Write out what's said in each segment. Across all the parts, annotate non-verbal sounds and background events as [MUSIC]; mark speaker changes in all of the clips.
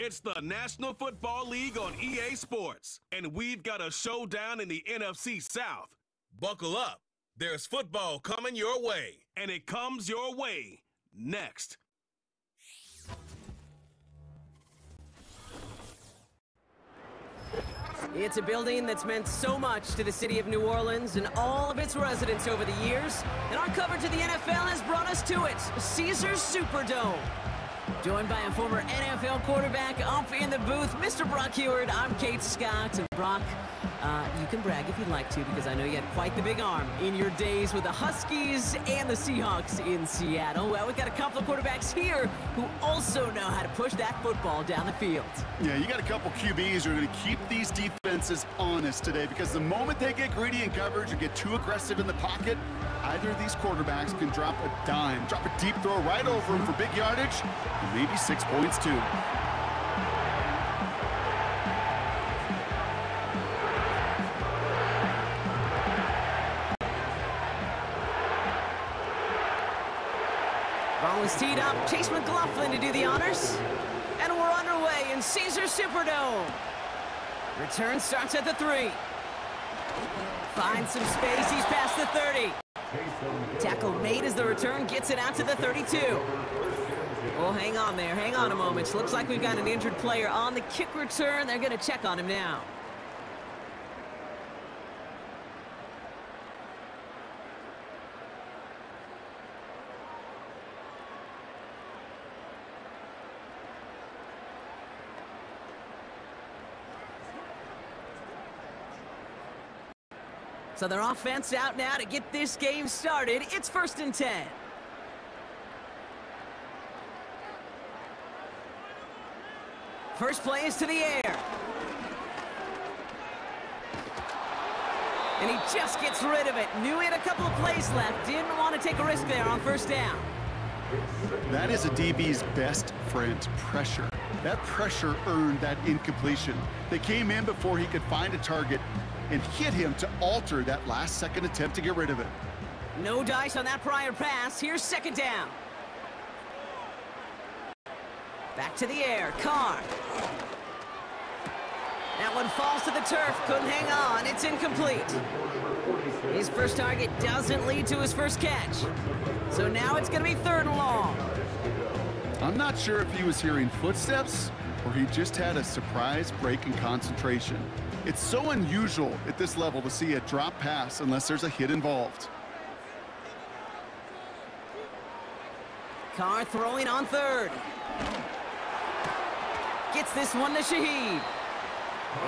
Speaker 1: It's the National Football League on EA Sports, and we've got a showdown in the NFC South. Buckle up. There's football coming your way, and it comes your way next.
Speaker 2: It's a building that's meant so much to the city of New Orleans and all of its residents over the years, and our coverage of the NFL has brought us to it, Caesars Superdome. Joined by a former NFL quarterback up in the booth, Mr. Brock Huard. I'm Kate Scott. And Brock, uh, you can brag if you'd like to because I know you had quite the big arm in your days with the Huskies and the Seahawks in Seattle. Well, we've got a couple of quarterbacks here who also know how to push that football down the field.
Speaker 3: Yeah, you got a couple QBs who are going to keep these defenses honest today because the moment they get greedy in coverage or get too aggressive in the pocket, either of these quarterbacks can drop a dime, drop a deep throw right over him for big yardage, maybe six points too.
Speaker 2: Ball teed up. Chase McLaughlin to do the honors. And we're underway in Caesar Superdome. Return starts at the three. Finds some space. He's past the 30. Tackle made as the return gets it out to the 32. Well, hang on there. Hang on a moment. Looks like we've got an injured player on the kick return. They're going to check on him now. So their offense out now to get this game started. It's first and 10. First play is to the air. And he just gets rid of it. Knew he had a couple of plays left. Didn't want to take a risk there on first down.
Speaker 3: That is a DB's best friend, pressure. That pressure earned that incompletion. They came in before he could find a target and hit him to alter that last second attempt to get rid of it.
Speaker 2: No dice on that prior pass. Here's second down. Back to the air. Carr. That one falls to the turf. Couldn't hang on. It's incomplete. His first target doesn't lead to his first catch. So now it's going to be third and long.
Speaker 3: I'm not sure if he was hearing footsteps or he just had a surprise break in concentration. It's so unusual at this level to see a drop pass unless there's a hit involved.
Speaker 2: Carr throwing on third. Gets this one to Shaheed.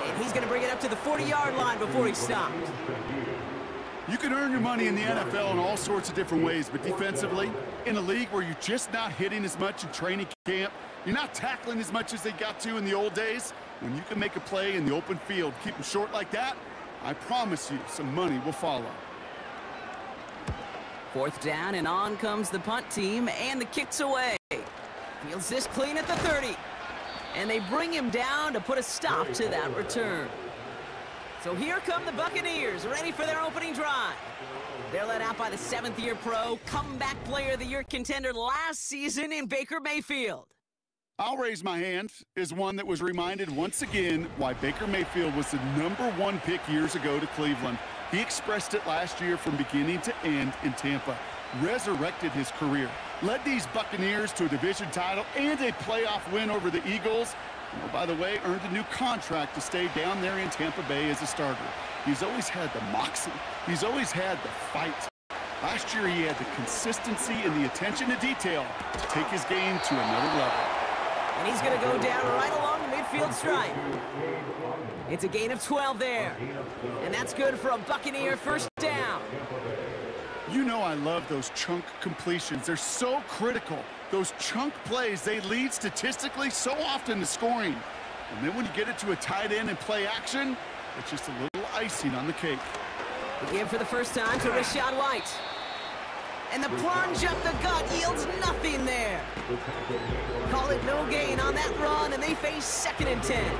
Speaker 2: And he's going to bring it up to the 40-yard line before he stopped.
Speaker 3: You can earn your money in the NFL in all sorts of different ways, but defensively, in a league where you're just not hitting as much in training camp, you're not tackling as much as they got to in the old days, when you can make a play in the open field, keep them short like that, I promise you some money will follow.
Speaker 2: Fourth down, and on comes the punt team, and the kick's away. Fields this clean at the 30. And they bring him down to put a stop to that return. So here come the Buccaneers, ready for their opening drive. They're led out by the seventh-year pro, comeback player of the year contender last season in Baker Mayfield.
Speaker 3: I'll raise my hand as one that was reminded once again why Baker Mayfield was the number one pick years ago to Cleveland. He expressed it last year from beginning to end in Tampa, resurrected his career, led these Buccaneers to a division title and a playoff win over the Eagles. Oh, by the way, earned a new contract to stay down there in Tampa Bay as a starter. He's always had the moxie. He's always had the fight. Last year, he had the consistency and the attention to detail to take his game to another level.
Speaker 2: And he's going to go down right along the midfield stripe. It's a gain of 12 there. And that's good for a Buccaneer first down.
Speaker 3: You know I love those chunk completions. They're so critical. Those chunk plays, they lead statistically so often to scoring. And then when you get it to a tight end and play action, it's just a little icing on the cake.
Speaker 2: The give for the first time to Rachaad White and the plunge up the gut yields nothing there. Call it no gain on that run, and they face second and ten.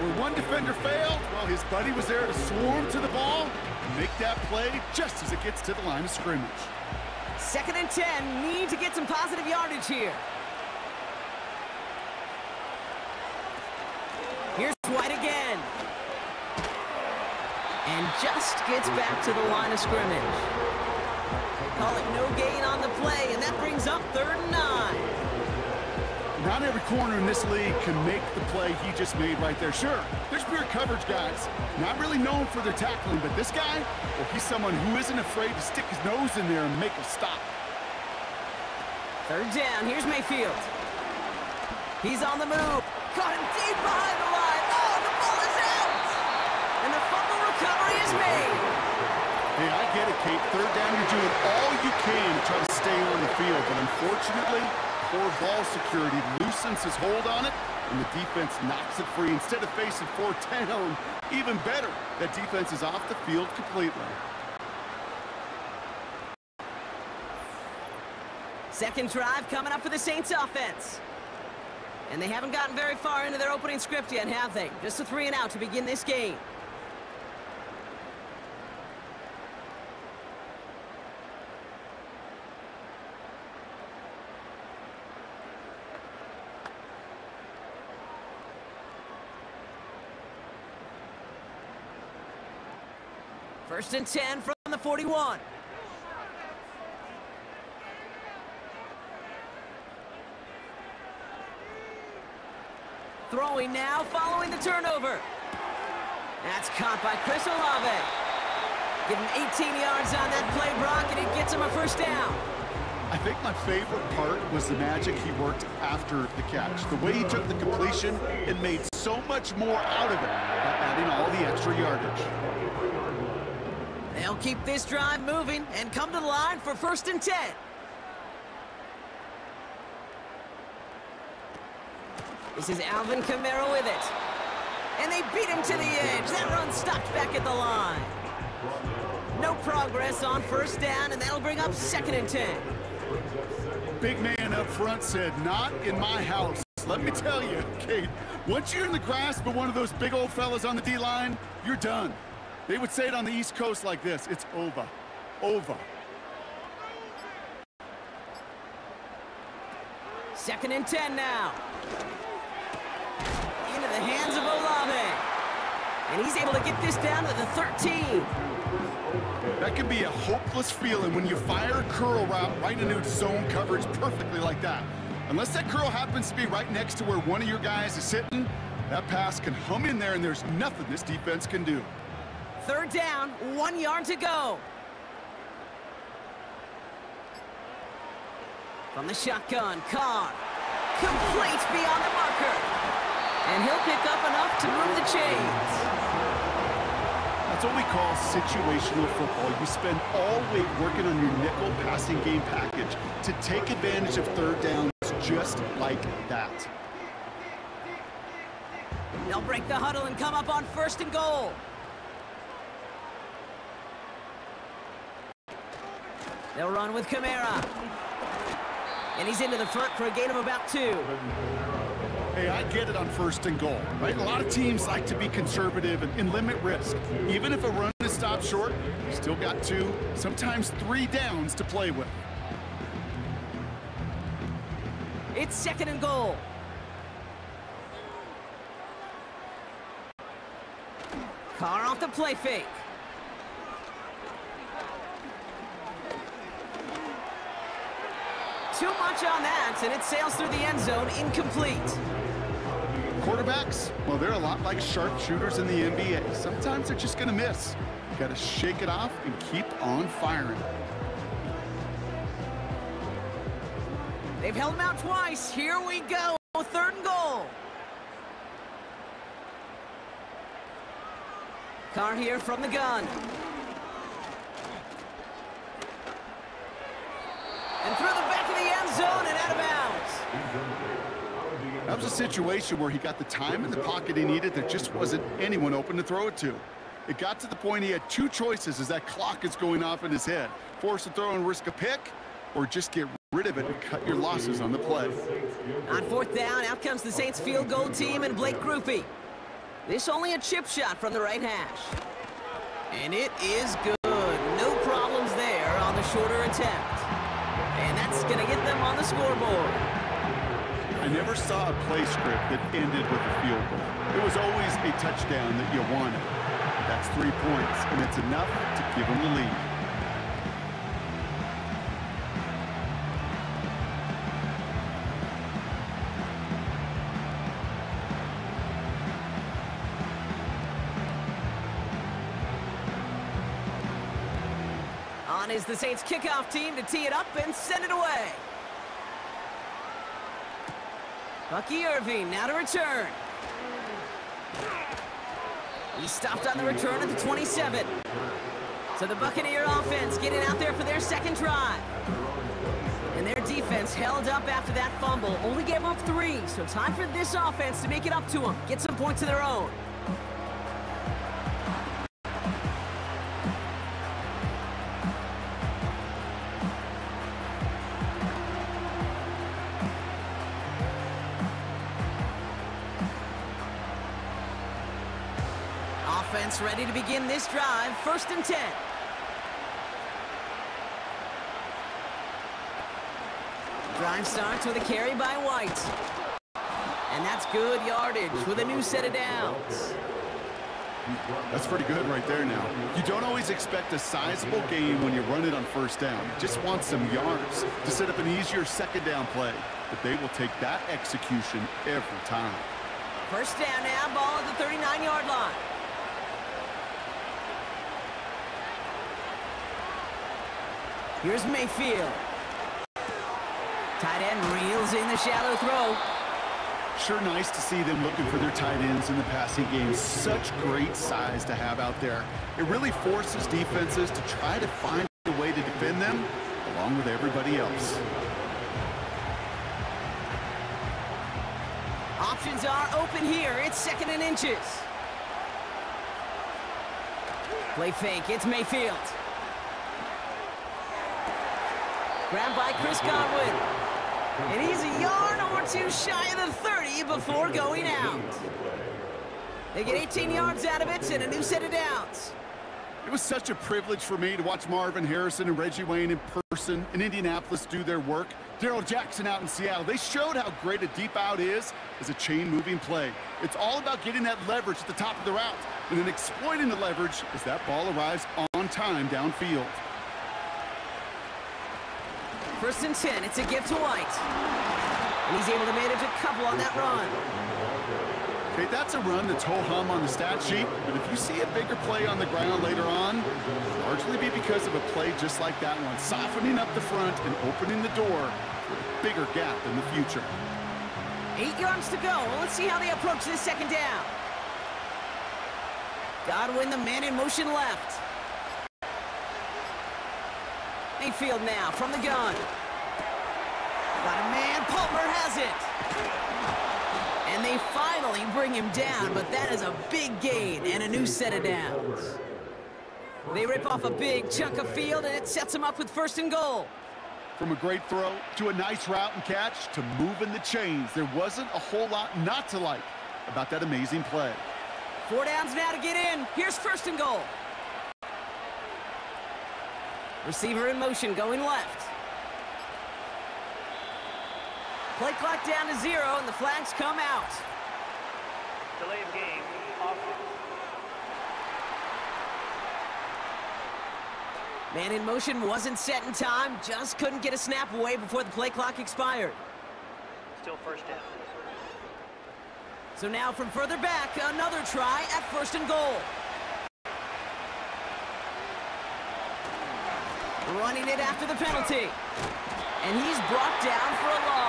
Speaker 3: Where one defender failed, well, his buddy was there to swarm to the ball, make that play just as it gets to the line of scrimmage.
Speaker 2: Second and ten, need to get some positive yardage here. Here's White again. And just gets back to the line of scrimmage. Call it no gain on the play, and that brings up third and nine.
Speaker 3: Not every corner in this league can make the play he just made right there. Sure, there's pure coverage guys, not really known for their tackling, but this guy, well, he's someone who isn't afraid to stick his nose in there and make a stop.
Speaker 2: Third down, here's Mayfield. He's on the move. Caught him deep behind the line. Oh, the ball is out! And the fumble recovery is made.
Speaker 3: Hey, I get it, Kate. Third down, you're doing all you can to try to stay on the field. But unfortunately, poor ball security loosens his hold on it, and the defense knocks it free. Instead of facing fourth down, even better, that defense is off the field completely.
Speaker 2: Second drive coming up for the Saints offense. And they haven't gotten very far into their opening script yet, have they? Just a three and out to begin this game. First and 10 from the 41. Throwing now, following the turnover. That's caught by Chris Olave. Him 18 yards on that play, Brock, and it gets him a first down.
Speaker 3: I think my favorite part was the magic he worked after the catch. The way he took the completion and made so much more out of it by adding all the extra yardage.
Speaker 2: They'll keep this drive moving and come to the line for first and 10. This is Alvin Kamara with it. And they beat him to the edge. That run stopped back at the line. No progress on first down, and that'll bring up second and 10.
Speaker 3: Big man up front said, not in my house. Let me tell you, [LAUGHS] Kate, once you're in the grasp of one of those big old fellas on the D-line, you're done. They would say it on the East Coast like this, it's over. Over.
Speaker 2: Second and 10 now. Into the hands of Olave. And he's able to get this down to the 13.
Speaker 3: That can be a hopeless feeling when you fire a curl route right into zone coverage perfectly like that. Unless that curl happens to be right next to where one of your guys is sitting, that pass can hum in there and there's nothing this defense can do.
Speaker 2: Third down, one yard to go. From the shotgun, Carr. Complete beyond the marker. And he'll pick up enough to move the chains.
Speaker 3: That's what we call situational football. You spend all week working on your nickel passing game package to take advantage of third downs just like that.
Speaker 2: They'll break the huddle and come up on first and goal. They'll run with Kamara. And he's into the front for a gain of about two.
Speaker 3: Hey, I get it on first and goal, right? A lot of teams like to be conservative and, and limit risk. Even if a run is stopped short, you still got two, sometimes three downs to play with.
Speaker 2: It's second and goal. Carr off the play fake. Too much on that, and it sails through the end zone, incomplete.
Speaker 3: Quarterbacks, well, they're a lot like sharpshooters in the NBA. Sometimes they're just going to miss. You got to shake it off and keep on firing.
Speaker 2: They've held him out twice. Here we go. Third and goal. Carr here from the gun. And through the back of the end zone and out of bounds.
Speaker 3: That was a situation where he got the time in the pocket he needed. There just wasn't anyone open to throw it to. It got to the point he had two choices as that clock is going off in his head. Force a throw and risk a pick, or just get rid of it and cut your losses on the play.
Speaker 2: On fourth down, out comes the Saints field goal team and Blake Grupe. This only a chip shot from the right hash. And it is good. No problems there on the shorter attempt. That's going to get them on the scoreboard.
Speaker 3: I never saw a play script that ended with a field goal. It was always a touchdown that you wanted. That's three points, and it's enough to give them the lead.
Speaker 2: The Saints kickoff team to tee it up and send it away. Bucky Irving now to return. He stopped on the return at the 27. So the Buccaneer offense getting out there for their second drive. And their defense held up after that fumble. Only gave up three, so time for this offense to make it up to them. Get some points of their own. Begin this drive. First and 10. Drive starts with a carry by White. And that's good yardage with a new set of downs.
Speaker 3: That's pretty good right there now. You don't always expect a sizable gain when you run it on first down. You just want some yards to set up an easier second down play. But they will take that execution every time.
Speaker 2: First down now, ball at the 39-yard line. Here's Mayfield. Tight end reels in the shallow throw.
Speaker 3: Sure nice to see them looking for their tight ends in the passing game. Such great size to have out there. It really forces defenses to try to find a way to defend them along with everybody else.
Speaker 2: Options are open here. It's second and inches. Play fake. It's Mayfield. Grabbed by Chris Godwin. And he's a yard or two shy of the 30 before going out. They get 18 yards out of it and a new set of downs.
Speaker 3: It was such a privilege for me to watch Marvin Harrison and Reggie Wayne in person in Indianapolis do their work. Darrell Jackson out in Seattle. They showed how great a deep out is as a chain-moving play. It's all about getting that leverage at the top of the route and then exploiting the leverage as that ball arrives on time downfield.
Speaker 2: First and 10, it's a gift to White. And he's able to manage a couple on that run.
Speaker 3: Okay, that's a run that's ho-hum on the stat sheet, but if you see a bigger play on the ground later on, it'll largely be because of a play just like that one, softening up the front and opening the door for a bigger gap in the future.
Speaker 2: Eight yards to go. Well, let's see how they approach this second down. Godwin, the man in motion left. Mayfield now from the gun. Got a man. Palmer has it. And they finally bring him down, but that is a big gain and a new set of downs. They rip off a big chunk of field, and it sets them up with first and goal.
Speaker 3: From a great throw to a nice route and catch to moving the chains, there wasn't a whole lot not to like about that amazing play.
Speaker 2: Four downs now to get in. Here's first and goal. Receiver in motion, going left. Play clock down to zero, and the flags come out.
Speaker 4: Delay of game, offense.
Speaker 2: Man in motion wasn't set in time, just couldn't get a snap away before the play clock expired.
Speaker 4: Still first down.
Speaker 2: So now from further back, another try at first and goal. Running it after the penalty. And he's brought down for a loss.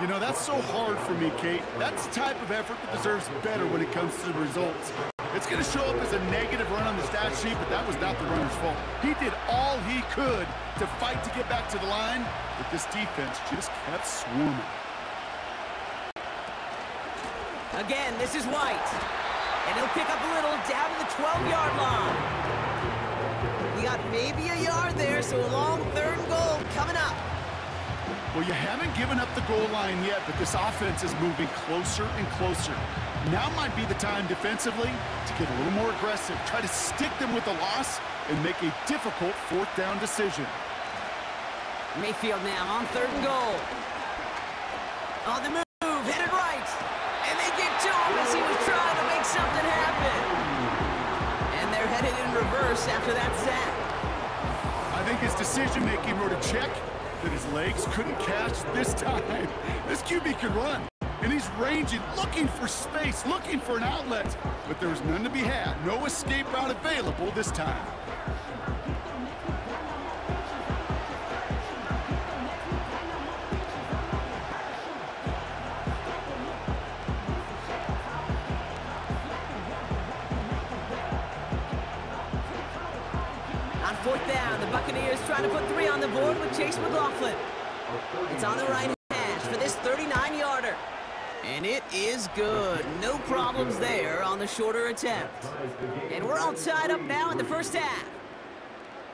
Speaker 3: You know, that's so hard for me, Kate. That's the type of effort that deserves better when it comes to the results. It's going to show up as a negative run on the stat sheet, but that was not the runner's fault. He did all he could to fight to get back to the line, but this defense just kept swarming.
Speaker 2: Again, this is White. And he'll pick up a little down to the 12-yard line. He got maybe a yard there, so a long third and goal coming up.
Speaker 3: Well, you haven't given up the goal line yet, but this offense is moving closer and closer. Now might be the time defensively to get a little more aggressive, try to stick them with the loss, and make a difficult fourth down decision.
Speaker 2: Mayfield now on third and goal. On the move, headed right. And they get to him as he was trying to make something happen. And they're headed in reverse after that sack.
Speaker 3: Think his decision-making wrote a check that his legs couldn't catch this time. [LAUGHS] This QB can run, and he's ranging, looking for space, looking for an outlet. But there's none to be had. No escape route available this time.
Speaker 2: Buccaneers trying to put three on the board with Chase McLaughlin. It's on the right hash for this 39-yarder. And it is good. No problems there on the shorter attempt. And we're all tied up now in the first half.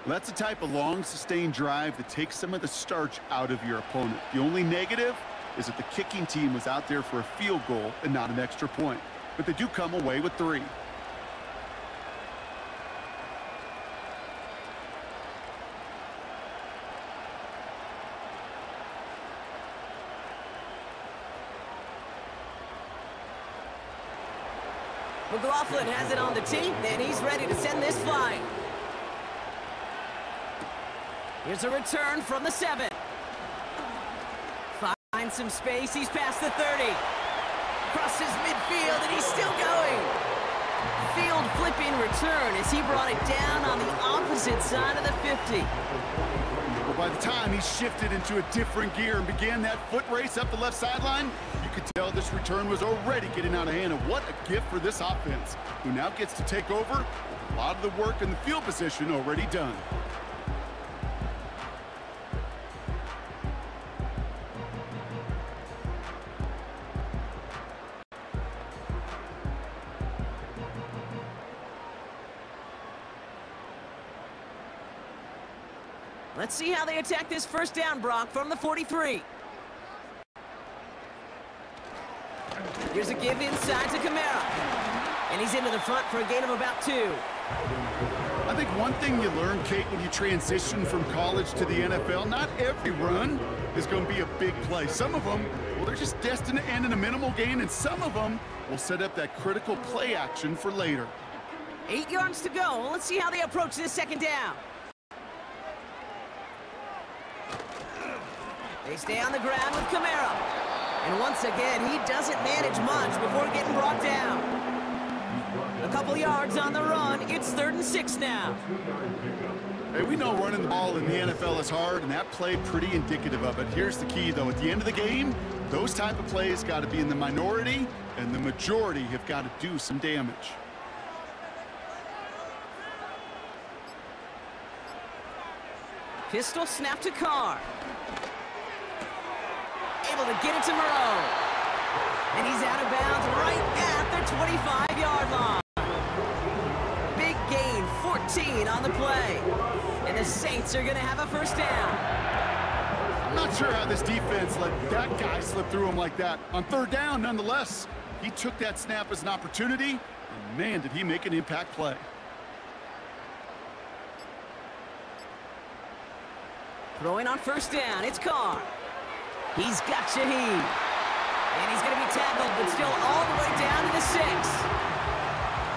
Speaker 3: That's a type of long, sustained drive that takes some of the starch out of your opponent. The only negative is that the kicking team was out there for a field goal and not an extra point. But they do come away with three.
Speaker 2: McLaughlin has it on the tee, and he's ready to send this flying. Here's a return from the seven. Finds some space. He's past the 30. Crosses midfield, and he's still going. Field flipping return as he brought it down on the opposite side of the 50.
Speaker 3: By the time he shifted into a different gear and began that foot race up the left sideline, you could tell this return was already getting out of hand. And what a gift for this offense, who now gets to take over with a lot of the work in the field position already done.
Speaker 2: See how they attack this first down, Brock, from the 43. Here's a give inside to Kamara. And he's into the front for a gain of about two.
Speaker 3: I think one thing you learn, Kate, when you transition from college to the NFL, not every run is going to be a big play. Some of them, well, they're just destined to end in a minimal gain, and some of them will set up that critical play action for later.
Speaker 2: Eight yards to go. Let's see how they approach this second down. They stay on the ground with Kamara. And once again, he doesn't manage much before getting brought down. A couple yards on the run. It's third and six now.
Speaker 3: Hey, we know running the ball in the NFL is hard, and that play pretty indicative of it. Here's the key, though. At the end of the game, those type of plays got to be in the minority, and the majority have got to do some damage.
Speaker 2: Pistol snap to Carr. Able to get it to Moreau. And he's out of bounds right at the 25-yard line. Big gain, 14 on the play. And the Saints are going to have a first down.
Speaker 3: I'm not sure how this defense let that guy slip through him like that. On third down, nonetheless, he took that snap as an opportunity, and man, did he make an impact play.
Speaker 2: Throwing on first down, it's Carr. He's got Shaheed. And he's going to be tackled, but still all the way down to the six.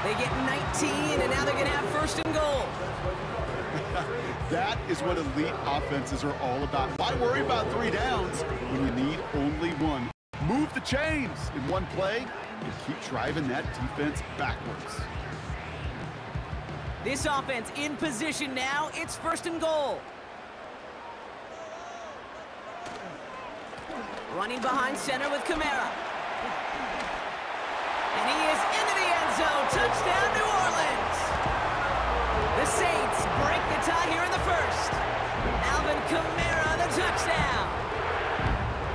Speaker 2: They get 19, and now they're going to have first and goal. [LAUGHS]
Speaker 3: That is what elite offenses are all about. Why worry about three downs when you need only one? Move the chains in one play and keep driving that defense backwards.
Speaker 2: This offense in position now. It's first and goal. Running behind center with Kamara. And he is into the end zone. Touchdown, New Orleans. The Saints break the tie here in the first. Alvin Kamara, the touchdown.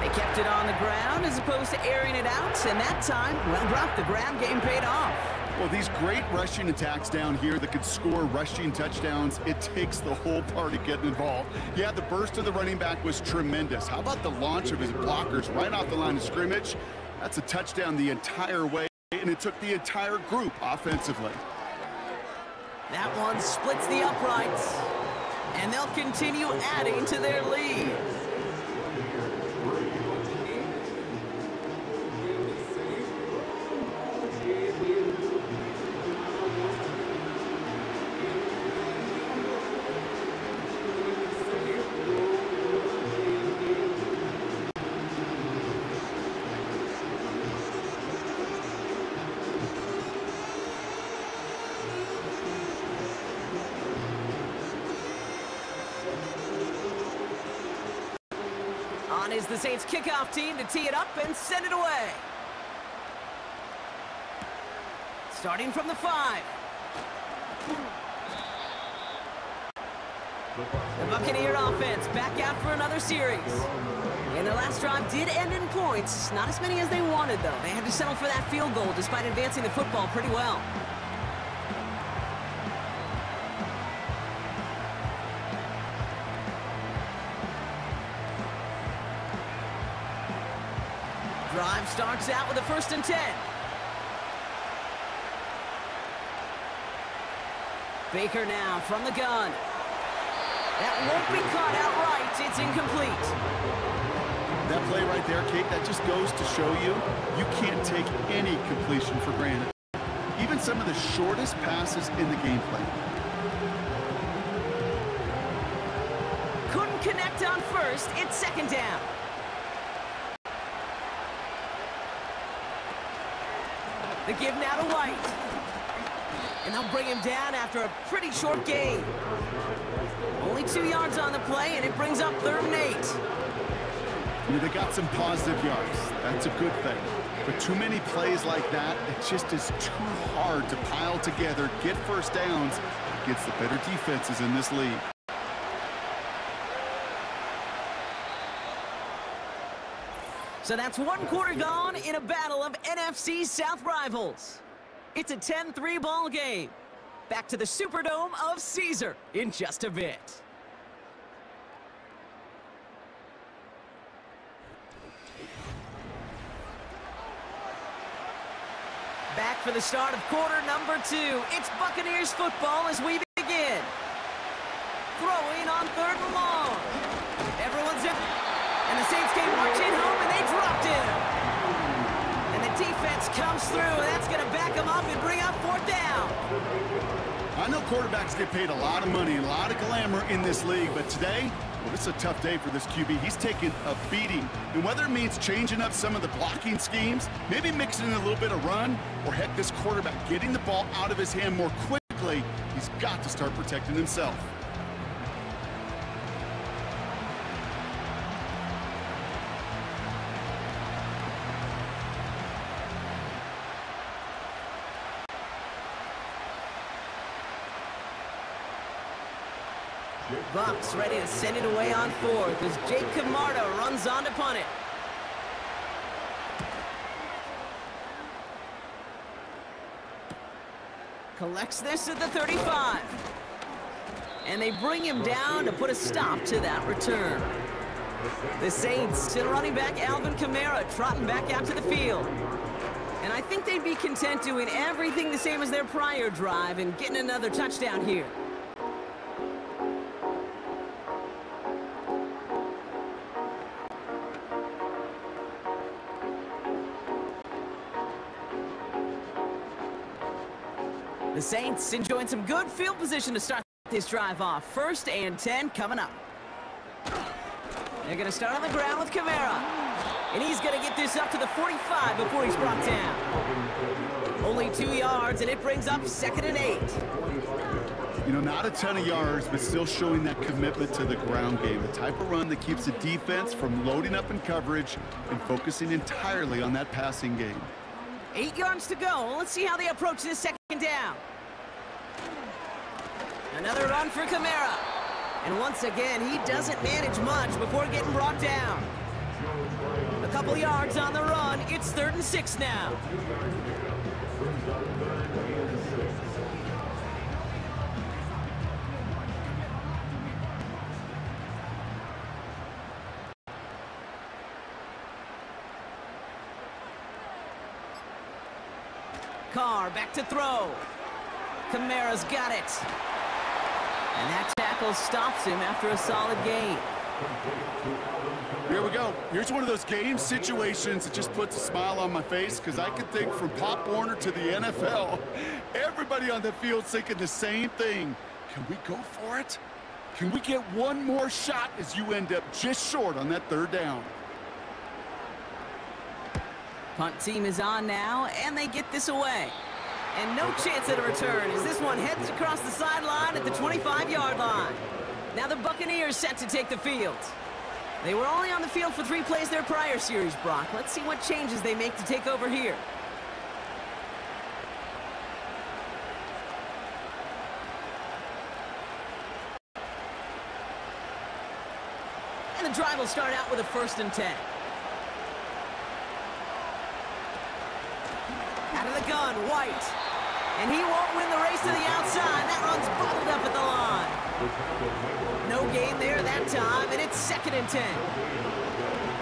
Speaker 2: They kept it on the ground as opposed to airing it out. And that time, well, Brock, the ground game paid off.
Speaker 3: Well, these great rushing attacks down here that could score rushing touchdowns, it takes the whole party getting involved. Yeah, the burst of the running back was tremendous. How about the launch of his blockers right off the line of scrimmage? That's a touchdown the entire way, and it took the entire group offensively.
Speaker 2: That one splits the uprights. And they'll continue adding to their lead. Saints kickoff team to tee it up and send it away. Starting from the five. The Buccaneer offense back out for another series. And their last drive did end in points. Not as many as they wanted, though. They had to settle for that field goal despite advancing the football pretty well. First and 10. Baker now from the gun. That won't be caught outright. It's incomplete.
Speaker 3: That play right there, Kate, that just goes to show you you can't take any completion for granted. Even some of the shortest passes in the game plan.
Speaker 2: Couldn't connect on first. It's second down. The give now to White. And they'll bring him down after a pretty short gain. Only two yards on the play, and it brings up third and eight.
Speaker 3: Know, they got some positive yards. That's a good thing. But too many plays like that, it just is too hard to pile together, get first downs against the better defenses in this league.
Speaker 2: So that's one quarter gone in a battle of NFC South rivals. It's a 10-3 ball game. Back to the Superdome of Caesar in just a bit. Back for the start of quarter number two. It's Buccaneers football as we begin. Throwing on third and long. Everyone's in. And the Saints came marching home and they dropped him. And the defense comes through and that's going to back them up and bring up fourth down.
Speaker 3: I know quarterbacks get paid a lot of money a lot of glamour in this league, but today, well, it's a tough day for this QB. He's taking a beating. And whether it means changing up some of the blocking schemes, maybe mixing in a little bit of run, or heck, this quarterback getting the ball out of his hand more quickly, he's got to start protecting himself.
Speaker 2: Bucks ready to send it away on fourth as Jake Camarda runs on to punt it. Collects this at the 35. And they bring him down to put a stop to that return. The Saints still running back Alvin Kamara trotting back out to the field. And I think they'd be content doing everything the same as their prior drive and getting another touchdown here. Saints enjoying some good field position to start this drive off. First and 10 coming up. They're going to start on the ground with Kamara. And he's going to get this up to the 45 before he's brought down. Only two yards, and it brings up second and eight.
Speaker 3: You know, not a ton of yards, but still showing that commitment to the ground game. The type of run that keeps the defense from loading up in coverage and focusing entirely on that passing game.
Speaker 2: Eight yards to go. Let's see how they approach this second down. Another run for Kamara. And once again, he doesn't manage much before getting brought down. A couple yards on the run. It's third and six now. Carr back to throw. Kamara's got it. And that tackle stops him after a solid gain.
Speaker 3: Here we go. Here's one of those game situations that just puts a smile on my face because I can think from Pop Warner to the NFL, [LAUGHS] everybody on the field thinking the same thing. Can we go for it? Can we get one more shot as you end up just short on that third down?
Speaker 2: Punt team is on now, and they get this away. And no chance at a return as this one heads across the sideline at the 25-yard line. Now the Buccaneers set to take the field. They were only on the field for three plays their prior series, Brock. Let's see what changes they make to take over here. And the drive will start out with a first and ten. Out of the gun, White. And he won't win the race to the outside. That run's bottled up at the line. No gain there that time, and it's second and ten.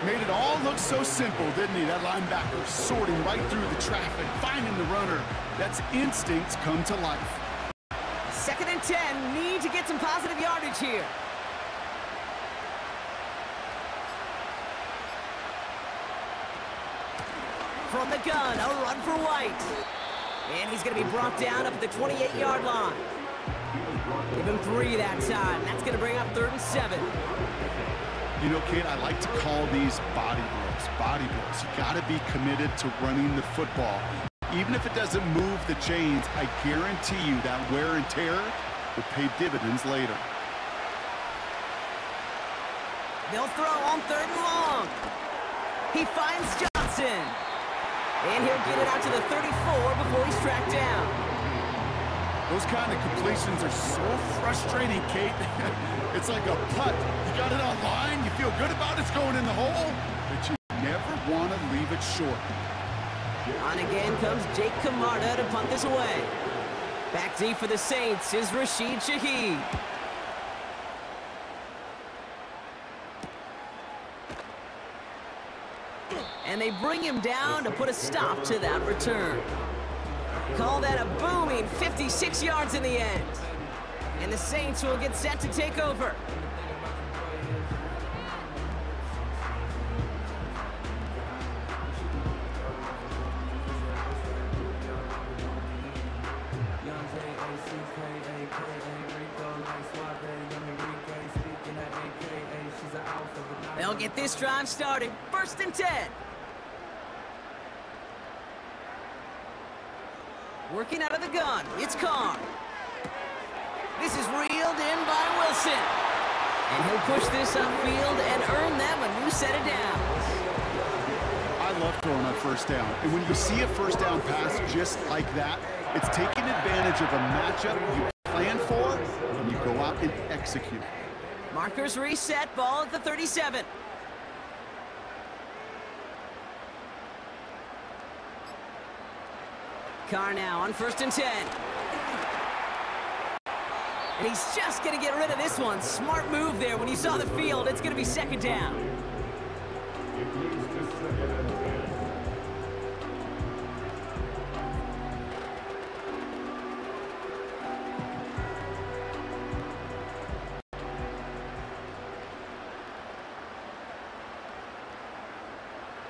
Speaker 3: Made it all look so simple, didn't he? That linebacker sorting right through the traffic, finding the runner. That's instincts come to life.
Speaker 2: Second and ten. Need to get some positive yardage here. From the gun, a run for White. And he's going to be brought down up at the 28-yard line. Give him three that time. That's going to bring up third and seven.
Speaker 3: You know, kid, I like to call these body blows. Body blows. You got to be committed to running the football. Even if it doesn't move the chains, I guarantee you that wear and tear will pay dividends later.
Speaker 2: They'll throw on third and long. He finds Johnson. And he'll get it out to the 34 before he's tracked down.
Speaker 3: Those kind of completions are so frustrating, Kate. [LAUGHS] it's like a putt. You got it on line, you feel good about it's going in the hole, but you never want to leave it short.
Speaker 2: On again comes Jake Camarda to punt this away. Back deep for the Saints is Rashid Shaheed. And they bring him down to put a stop to that return. Call that a booming 56 yards in the end. And the Saints will get set to take over. They'll get this drive started. First and 10. Working out of the gun, it's Carr. This is reeled in by Wilson. And he'll push this upfield and earn them a new set of downs.
Speaker 3: I love throwing on first down. And when you see a first down pass just like that, it's taking advantage of a matchup you plan for, and you go out and execute.
Speaker 2: Markers reset, ball at the 37. Carr now on first and 10. And he's just going to get rid of this one. Smart move there. When you saw the field, it's going to be second down.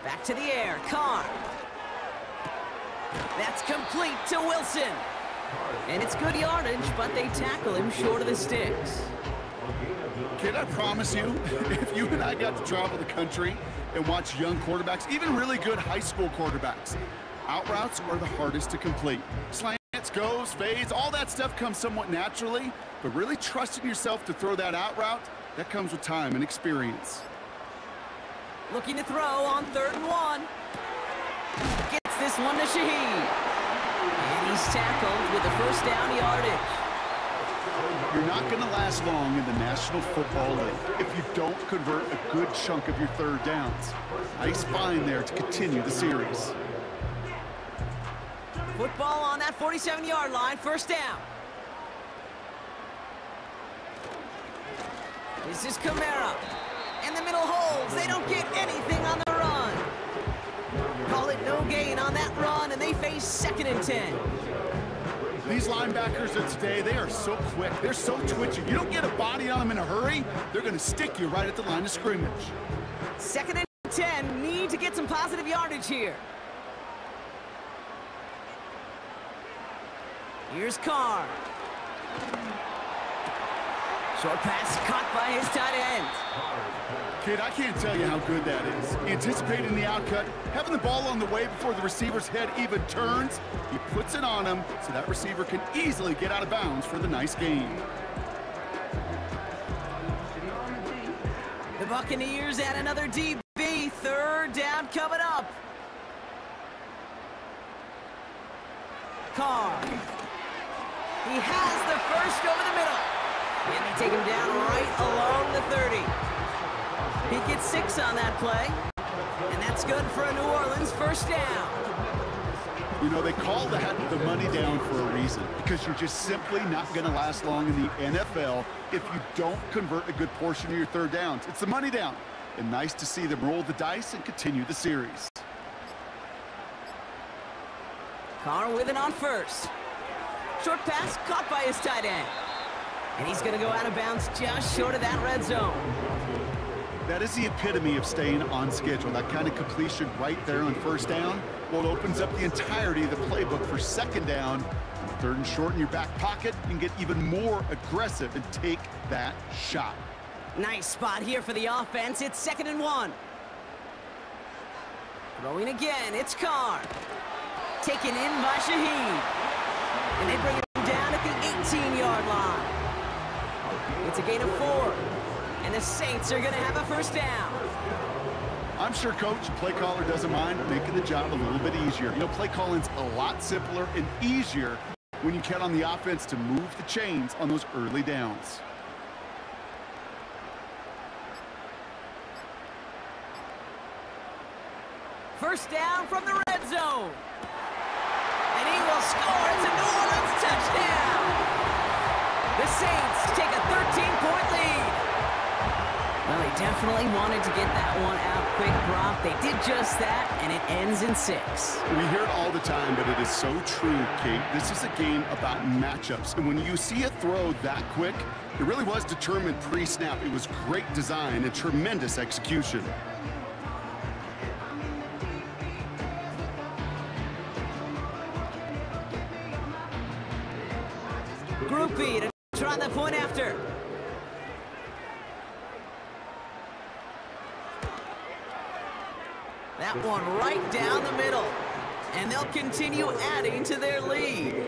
Speaker 2: Back to the air, Carr. That's complete to Wilson. And it's good yardage, but they tackle him short of the sticks.
Speaker 3: Kid, I promise you, [LAUGHS] if you and I got to travel the country and watch young quarterbacks, even really good high school quarterbacks, out routes are the hardest to complete. Slants, goes, fades, all that stuff comes somewhat naturally, but really trusting yourself to throw that out route, that comes with time and experience.
Speaker 2: Looking to throw on third and one. Gets this one to Shaheed. He's tackled with the first down yardage.
Speaker 3: You're not going to last long in the National Football League if you don't convert a good chunk of your third downs. Nice find there to continue the series.
Speaker 2: Football on that 47-yard line, first down. This is Kamara. And the middle holds. They don't get anything on the. Call it no gain on that run, and they face second and 10.
Speaker 3: These linebackers of today, they are so quick. They're so twitchy. You don't get a body on them in a hurry, they're going to stick you right at the line of scrimmage.
Speaker 2: Second and 10. Need to get some positive yardage here. Here's Carr. Short pass caught by his tight end.
Speaker 3: Kid, I can't tell you how good that is. Anticipating the outcut, having the ball on the way before the receiver's head even turns, he puts it on him so that receiver can easily get out of bounds for the nice gain.
Speaker 2: The Buccaneers add another DB. Third down coming up. Carr. He has the first over the middle. And they take him down right along the 30. He gets six on that play. And that's good for a New Orleans first down.
Speaker 3: You know, they call that the money down for a reason because you're just simply not going to last long in the NFL if you don't convert a good portion of your third downs. It's the money down. And nice to see them roll the dice and continue the series.
Speaker 2: Carr with it on first. Short pass caught by his tight end. And he's going to go out of bounds just short of that red zone.
Speaker 3: That is the epitome of staying on schedule. That kind of completion right there on first down. Well, it opens up the entirety of the playbook for second down. Third and short in your back pocket. You can get even more aggressive and take that shot.
Speaker 2: Nice spot here for the offense. It's second and one. Throwing again. It's Carr. Taken in by Shaheed. And they bring him down at the 18-yard line. It's a gain of four. And the Saints are going to have a first down.
Speaker 3: I'm sure coach play caller doesn't mind making the job a little bit easier. You know, play calling's a lot simpler and easier when you count on the offense to move the chains on those early downs.
Speaker 2: First down from the red zone. And he will score. It's a New Orleans touchdown. The Saints take a 13-point lead. Well, they definitely wanted to get that one out quick, Brock. They did just that, and it ends in six.
Speaker 3: We hear it all the time, but it is so true, Kate. This is a game about matchups. And when you see a throw that quick, it really was determined pre-snap. It was great design and tremendous execution.
Speaker 2: Grupe to try the point after. That one right down the middle. And they'll continue adding to their lead.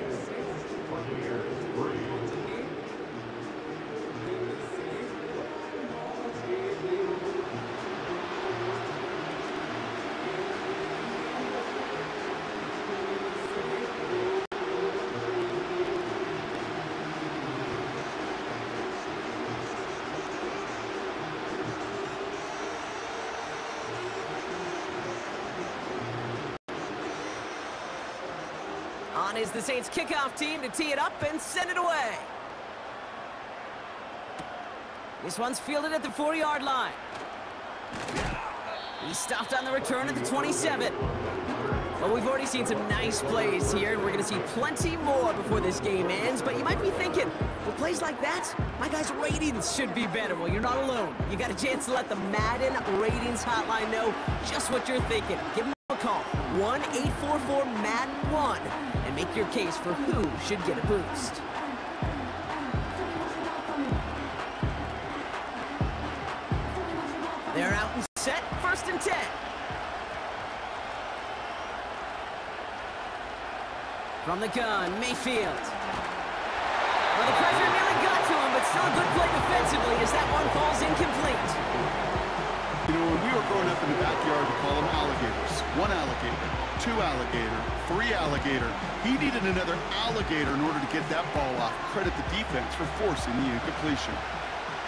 Speaker 2: The Saints kickoff team to tee it up and send it away. This one's fielded at the 40-yard line. He stopped on the return at the 27. Well, we've already seen some nice plays here, and we're going to see plenty more before this game ends. But you might be thinking, with plays like that, my guys' ratings should be better. Well, you're not alone. You got a chance to let the Madden Ratings Hotline know just what you're thinking. Give them a call, 1-844-MADDEN-1, and make your case for who should get a boost. They're out and set, first and 10. From the gun, Mayfield. Well, the pressure nearly got to him, but still a good play defensively as that one falls incomplete.
Speaker 3: Growing up in the backyard, we call them alligators. One alligator, two alligator, three alligator. He needed another alligator in order to get that ball off. Credit the defense for forcing the incompletion.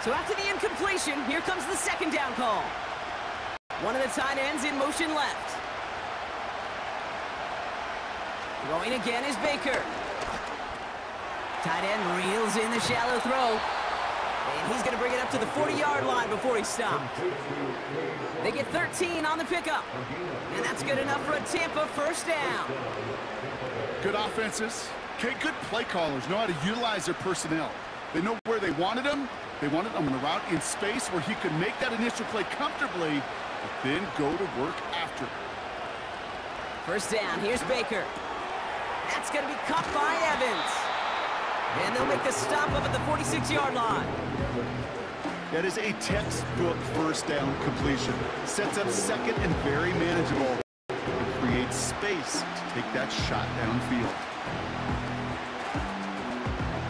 Speaker 2: So after the incompletion, here comes the second down call. One of the tight ends in motion left. Throwing again is Baker. Tight end reels in the shallow throw. And he's going to bring it up to the 40-yard line before he stops. They get 13 on the pickup. And that's good enough for a Tampa first down.
Speaker 3: Good offenses. Okay, good play callers know how to utilize their personnel. They know where they wanted them. They wanted them on a route in space where he could make that initial play comfortably, but then go to work after.
Speaker 2: First down, here's Baker. That's going to be caught by Evans. And they'll make the stop up at the 46-yard line.
Speaker 3: That is a textbook first down completion. Sets up second and very manageable. And creates space to take that shot downfield.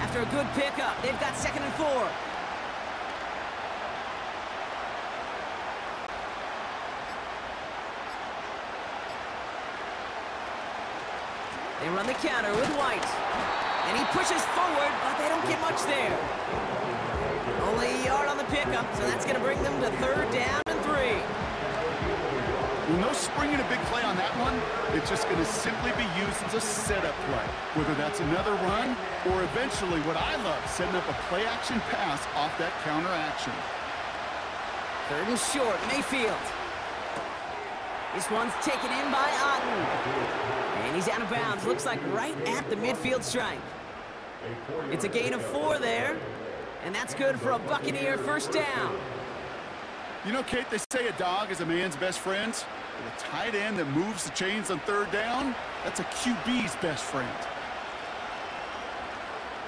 Speaker 2: After a good pickup, they've got second and four. They run the counter with White. And he pushes forward, but they don't get much there. Only a yard on the pickup, so that's going to bring them to third down and three.
Speaker 3: Well, no springing a big play on that one. It's just going to simply be used as a setup play, whether that's another run or eventually what I love, setting up a play-action pass off that counter action.
Speaker 2: Third and short, Mayfield. This one's taken in by Otton. And he's out of bounds. Looks like right at the midfield stripe. It's a gain of four there. And that's good for a Buccaneer first down.
Speaker 3: You know, Kate, they say a dog is a man's best friend. But a tight end that moves the chains on third down, that's a QB's best friend.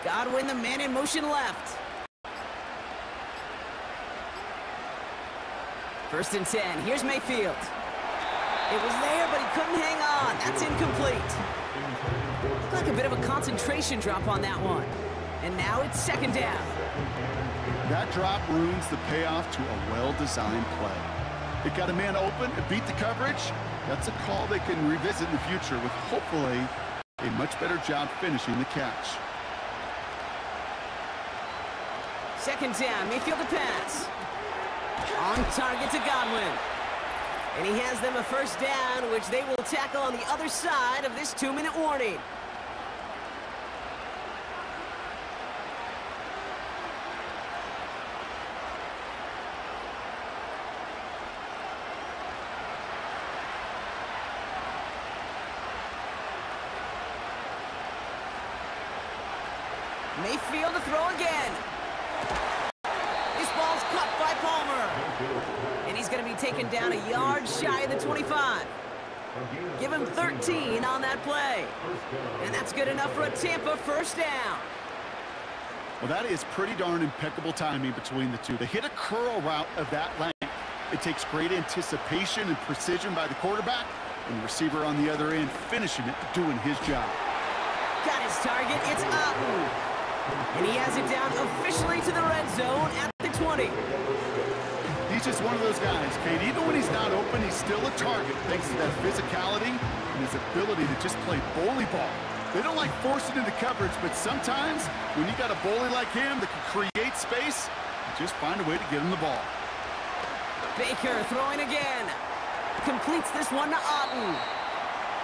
Speaker 2: Godwin, the man in motion left. First and 10. Here's Mayfield. It was there, but he couldn't hang on. That's incomplete. Looked like a bit of a concentration drop on that one. And now it's second down.
Speaker 3: That drop ruins the payoff to a well-designed play. It got a man open, it beat the coverage. That's a call they can revisit in the future with hopefully a much better job finishing the catch.
Speaker 2: Second down, Mayfield to pass. On target to Godwin. And he has them a first down, which they will tackle on the other side of this two-minute warning. Mayfield to throw again. This ball's cut by Palmer. And he's going to be taken down a yard shy of the 25. Give him 13 on that play. And that's good enough for a Tampa first down.
Speaker 3: Well, that is pretty darn impeccable timing between the two. They hit a curl route of that length. It takes great anticipation and precision by the quarterback, and the receiver on the other end finishing it, doing his job.
Speaker 2: Got his target. It's Otton. And he has it down officially to the red zone at the 20.
Speaker 3: He's just one of those guys, Kate. Even when he's not open, he's still a target thanks to that physicality and his ability to just play bully ball. They don't like forcing into coverage, but sometimes when you got a bully like him that can create space, just find a way to get him the ball.
Speaker 2: Baker throwing again. Completes this one to Otton.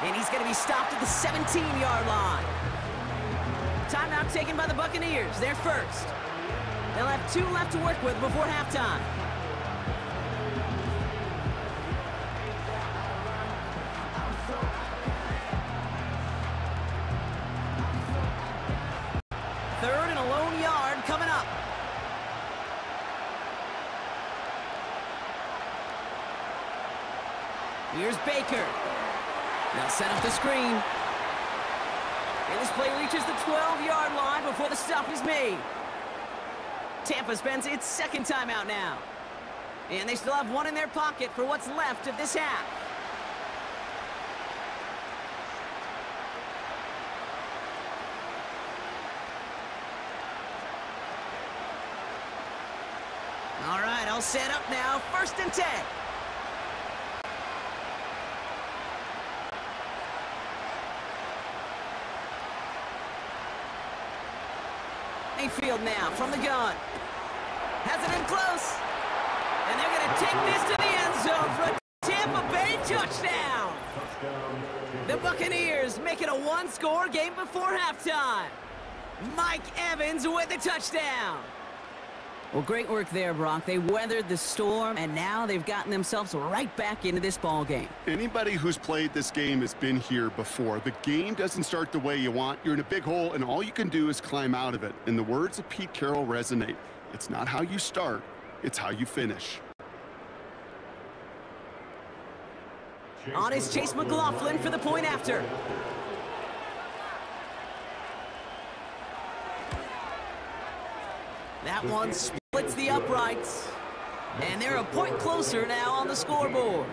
Speaker 2: And he's going to be stopped at the 17-yard line. Timeout taken by the Buccaneers. They're first. They'll have two left to work with before halftime. Here's Baker. They'll set up the screen. And this play reaches the 12-yard line before the stop is made. Tampa spends its second timeout now. And they still have one in their pocket for what's left of this half. All right, I'll set up now. First and 10. Mayfield now from the gun. Has it in close. And they're going to take this to the end zone for a Tampa Bay touchdown. The Buccaneers make it a one-score game before halftime. Mike Evans with the touchdown. Well, great work there, Brock. They weathered the storm, and now they've gotten themselves right back into this ball game.
Speaker 3: Anybody who's played this game has been here before. The game doesn't start the way you want. You're in a big hole, and all you can do is climb out of it. And the words of Pete Carroll resonate. It's not how you start, it's how you finish.
Speaker 2: On is Chase McLaughlin for the point after. That one splits the uprights. And they're a point closer now on the scoreboard.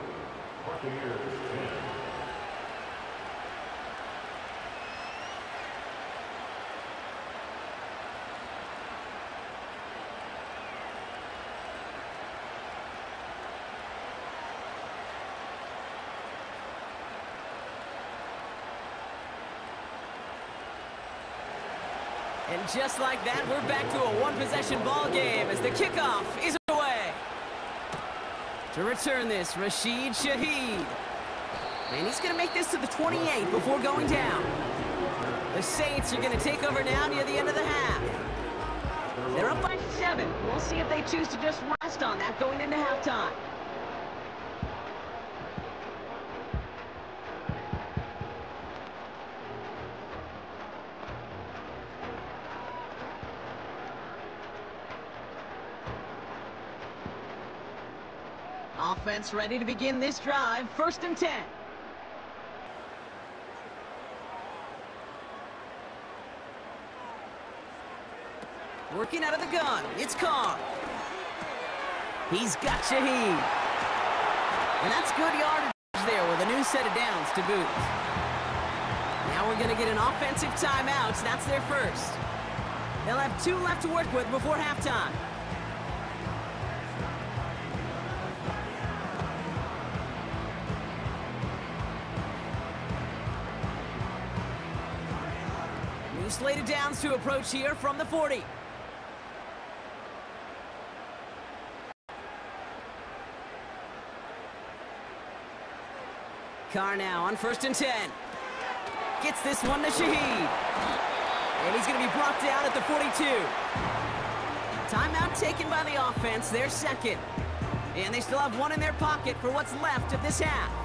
Speaker 2: Just like that, we're back to a one-possession ball game as the kickoff is away. To return this, Rashid Shaheed. And he's going to make this to the 28 before going down. The Saints are going to take over now near the end of the half. They're up by seven. We'll see if they choose to just rest on that going into halftime. Ready to begin this drive. First and 10. Working out of the gun. It's Carr. He's got Shaheed. And that's good yardage there with a new set of downs to boot. Now we're going to get an offensive timeout. That's their first. They'll have two left to work with before halftime. To approach here from the 40. Carr now on first and 10. Gets this one to Shaheed. And he's going to be brought down at the 42. Timeout taken by the offense, their second. And they still have one in their pocket for what's left of this half.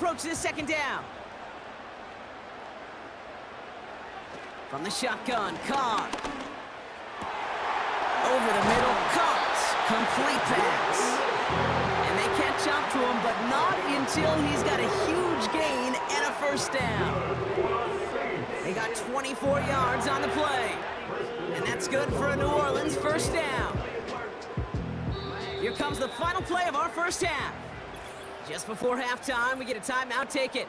Speaker 2: Approach this second down. From the shotgun, Carr. Over the middle, Cox. Complete pass. And they catch up to him, but not until he's got a huge gain and a first down. They got 24 yards on the play. And that's good for a New Orleans first down. Here comes the final play of our first half. Just before halftime, we get a timeout taken.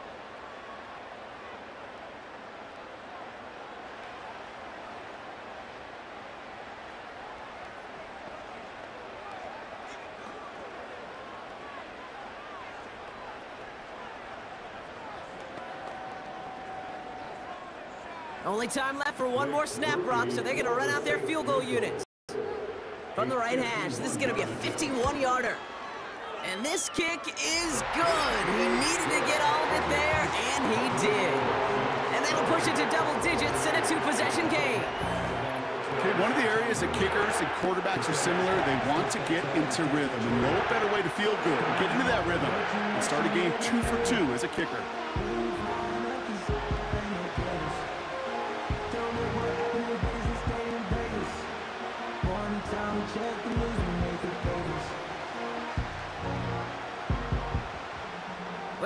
Speaker 2: Only time left for one more snap, Brock, so they're going to run out their field goal units. From the right hash, this is going to be a 51-yarder. And this kick is good. He needed to get all of it there, and he did. And that'll push it to double digits in a two-possession game.
Speaker 3: Okay, one of the areas that kickers and quarterbacks are similar, they want to get into rhythm. And no better way to feel good, get into that rhythm, and start a game two for two as a kicker.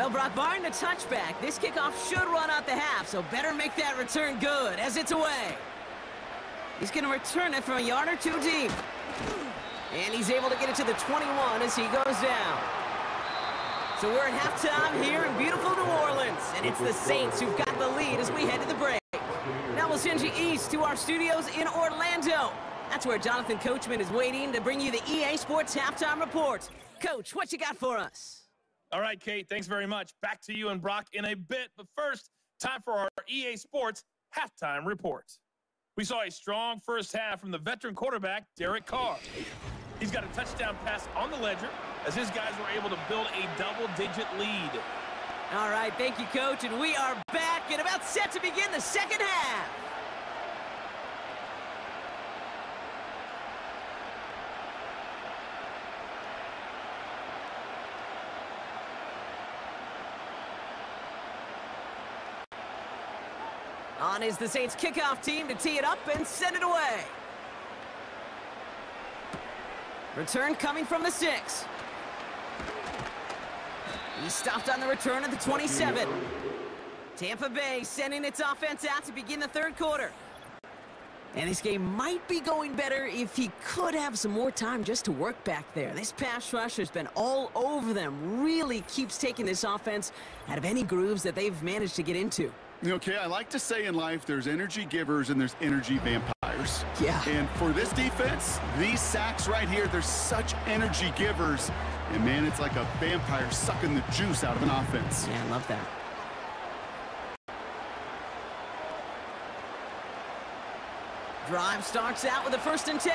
Speaker 2: Well, Brock, barring the touchback, this kickoff should run out the half, so better make that return good as it's away. He's going to return it from a yard or two deep. And he's able to get it to the 21 as he goes down. So we're at halftime here in beautiful New Orleans, and it's the Saints who've got the lead as we head to the break. Now we'll send you east to our studios in Orlando. That's where Jonathan Coachman is waiting to bring you the EA Sports Halftime Report. Coach, what you got for us?
Speaker 5: All right, Kate, thanks very much. Back to you and Brock in a bit. But first, time for our EA Sports halftime report. We saw a strong first half from the veteran quarterback, Derek Carr. He's got a touchdown pass on the ledger as his guys were able to build a double-digit lead.
Speaker 2: All right, thank you, Coach, and we are back and about set to begin the second half. On is the Saints kickoff team to tee it up and send it away. Return coming from the six. He stopped on the return at the 27. Tampa Bay sending its offense out to begin the third quarter. And this game might be going better if he could have some more time just to work back there. This pass rush has been all over them. Really keeps taking this offense out of any grooves that they've managed to get into.
Speaker 3: Okay, I like to say in life there's energy givers and there's energy vampires.
Speaker 2: Yeah.
Speaker 3: And for this defense, these sacks right here, they're such energy givers. And man, it's like a vampire sucking the juice out of an offense.
Speaker 2: Yeah, I love that. Drive starts out with a first and 10.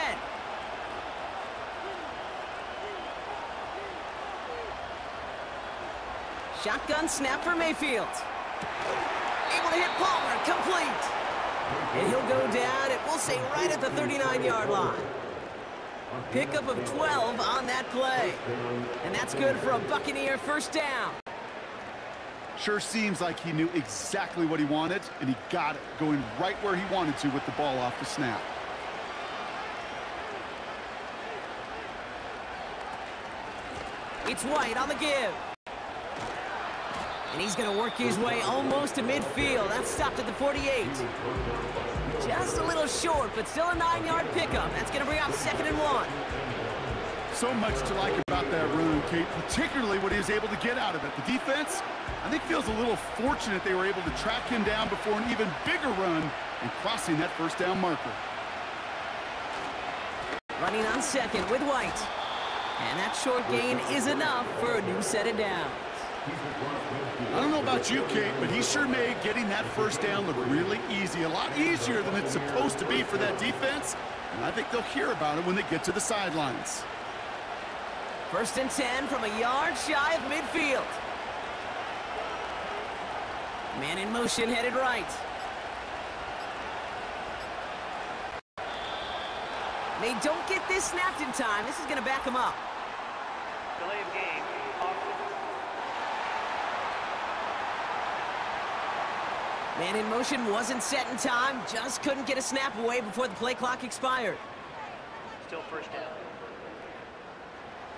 Speaker 2: Shotgun snap for Mayfield. Able to hit Palmer, complete. And he'll go down, it will say right at the 39-yard line. Pickup of 12 on that play. And that's good for a Buccaneer first down.
Speaker 3: Sure seems like he knew exactly what he wanted, and he got it, going right where he wanted to with the ball off the snap.
Speaker 2: It's White on the give. And he's going to work his way almost to midfield. That's stopped at the 48. Just a little short, but still a nine-yard pickup. That's going to bring up second and one.
Speaker 3: So much to like about that run, Kate, particularly what he was able to get out of it. The defense, I think, feels a little fortunate they were able to track him down before an even bigger run and crossing that first down marker.
Speaker 2: Running on second with White. And that short gain is enough for a new set of downs.
Speaker 3: I don't know about you, Kate, but he sure made getting that first down look really easy. A lot easier than it's supposed to be for that defense. And I think they'll hear about it when they get to the sidelines.
Speaker 2: First and 10 from a yard shy of midfield. Man in motion headed right. They don't get this snapped in time. This is going to back them up.
Speaker 4: Delay of game. Offense.
Speaker 2: Man in motion wasn't set in time. Just couldn't get a snap away before the play clock expired.
Speaker 4: Still first down.